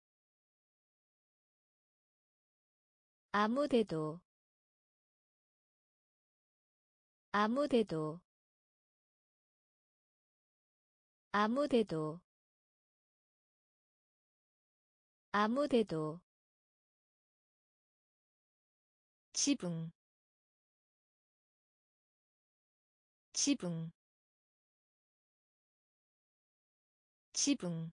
아무데도. 아무데도. 아무데도 아무데도. 지붕. 지붕. 지붕.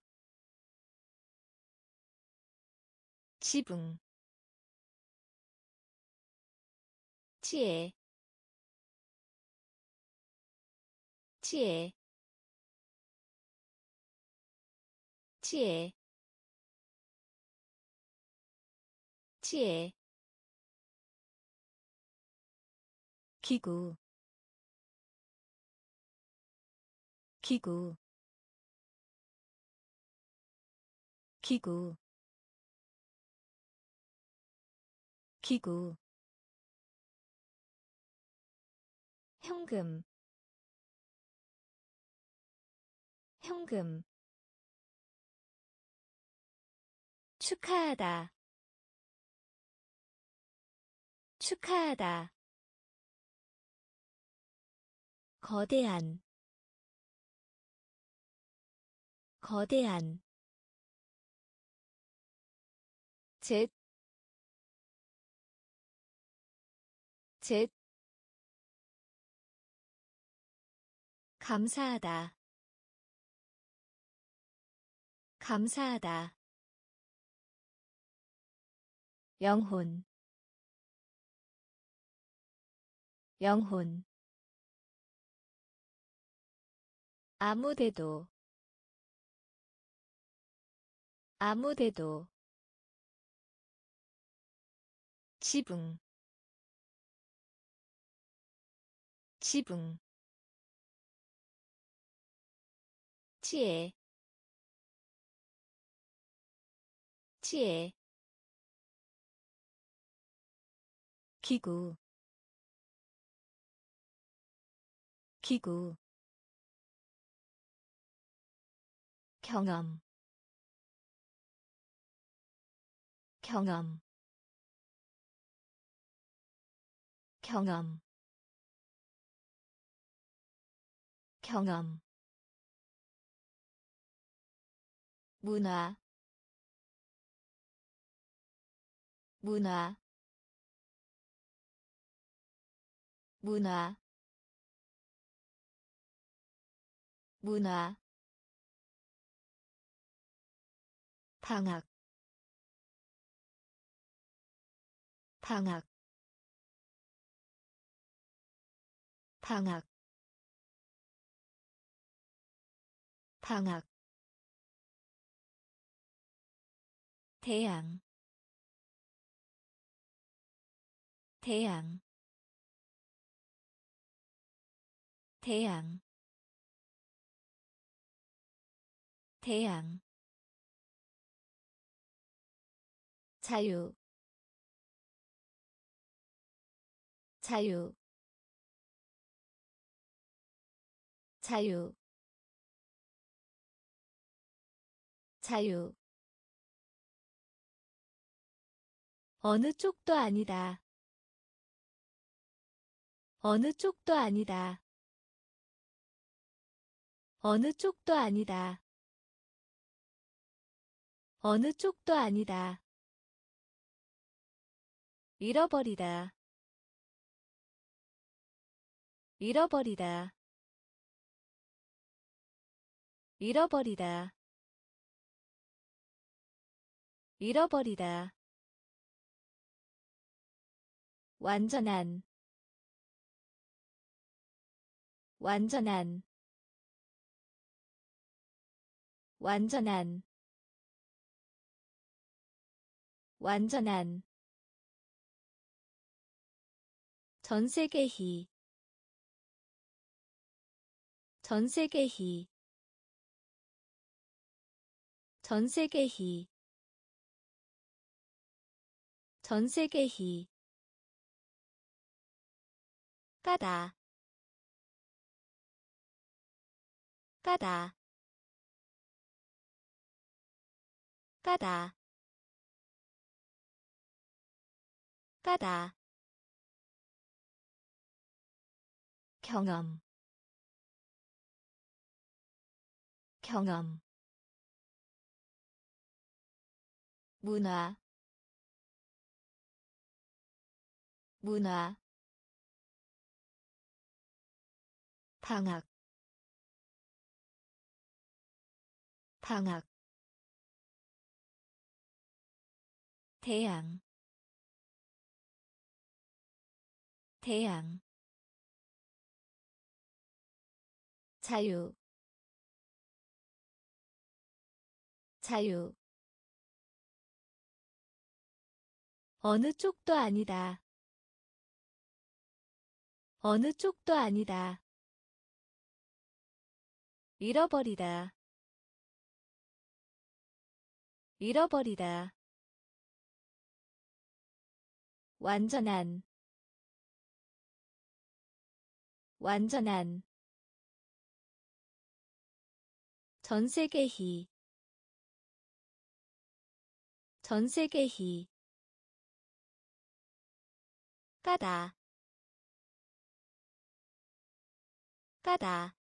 지붕. 지혜. 지혜. 지혜 지혜 기구 기구 기구 기구. 현금 현금. 축하하다 축하하다. 거대한. 거대한. 셋, 셋, 감사하다, 감사하다, 영혼, 영혼, 아무데도. 아무데도. 지붕. 지붕. 지혜. 지혜. 기구 기구 경험 경험 경험 경험. 문화 문화. 문화 문화 방학 방학 방학 방학. 태양 태양. 태양 태양 자유 자유 자유 자유 어느 쪽도 아니다. 어느 쪽도 아니다. 어느 쪽도 아니다. 어느 쪽도 아니다. 잃어버리다. 잃어버리다. 잃어버리다. 잃어버리다. 완전한 완전한 완전한 완전한 전세계희 전세계희 전세계희 전세계희. 까다 까다 까다 까다. 경험. 경험. 문화. 문화. 방학. 방학. 태양 태양 자유 자유 어느 쪽도 아니다. 어느 쪽도 아니다. 잃어버리다. 잃어버리다. 완전한 완전한 전세계희 전세계희 까다 까다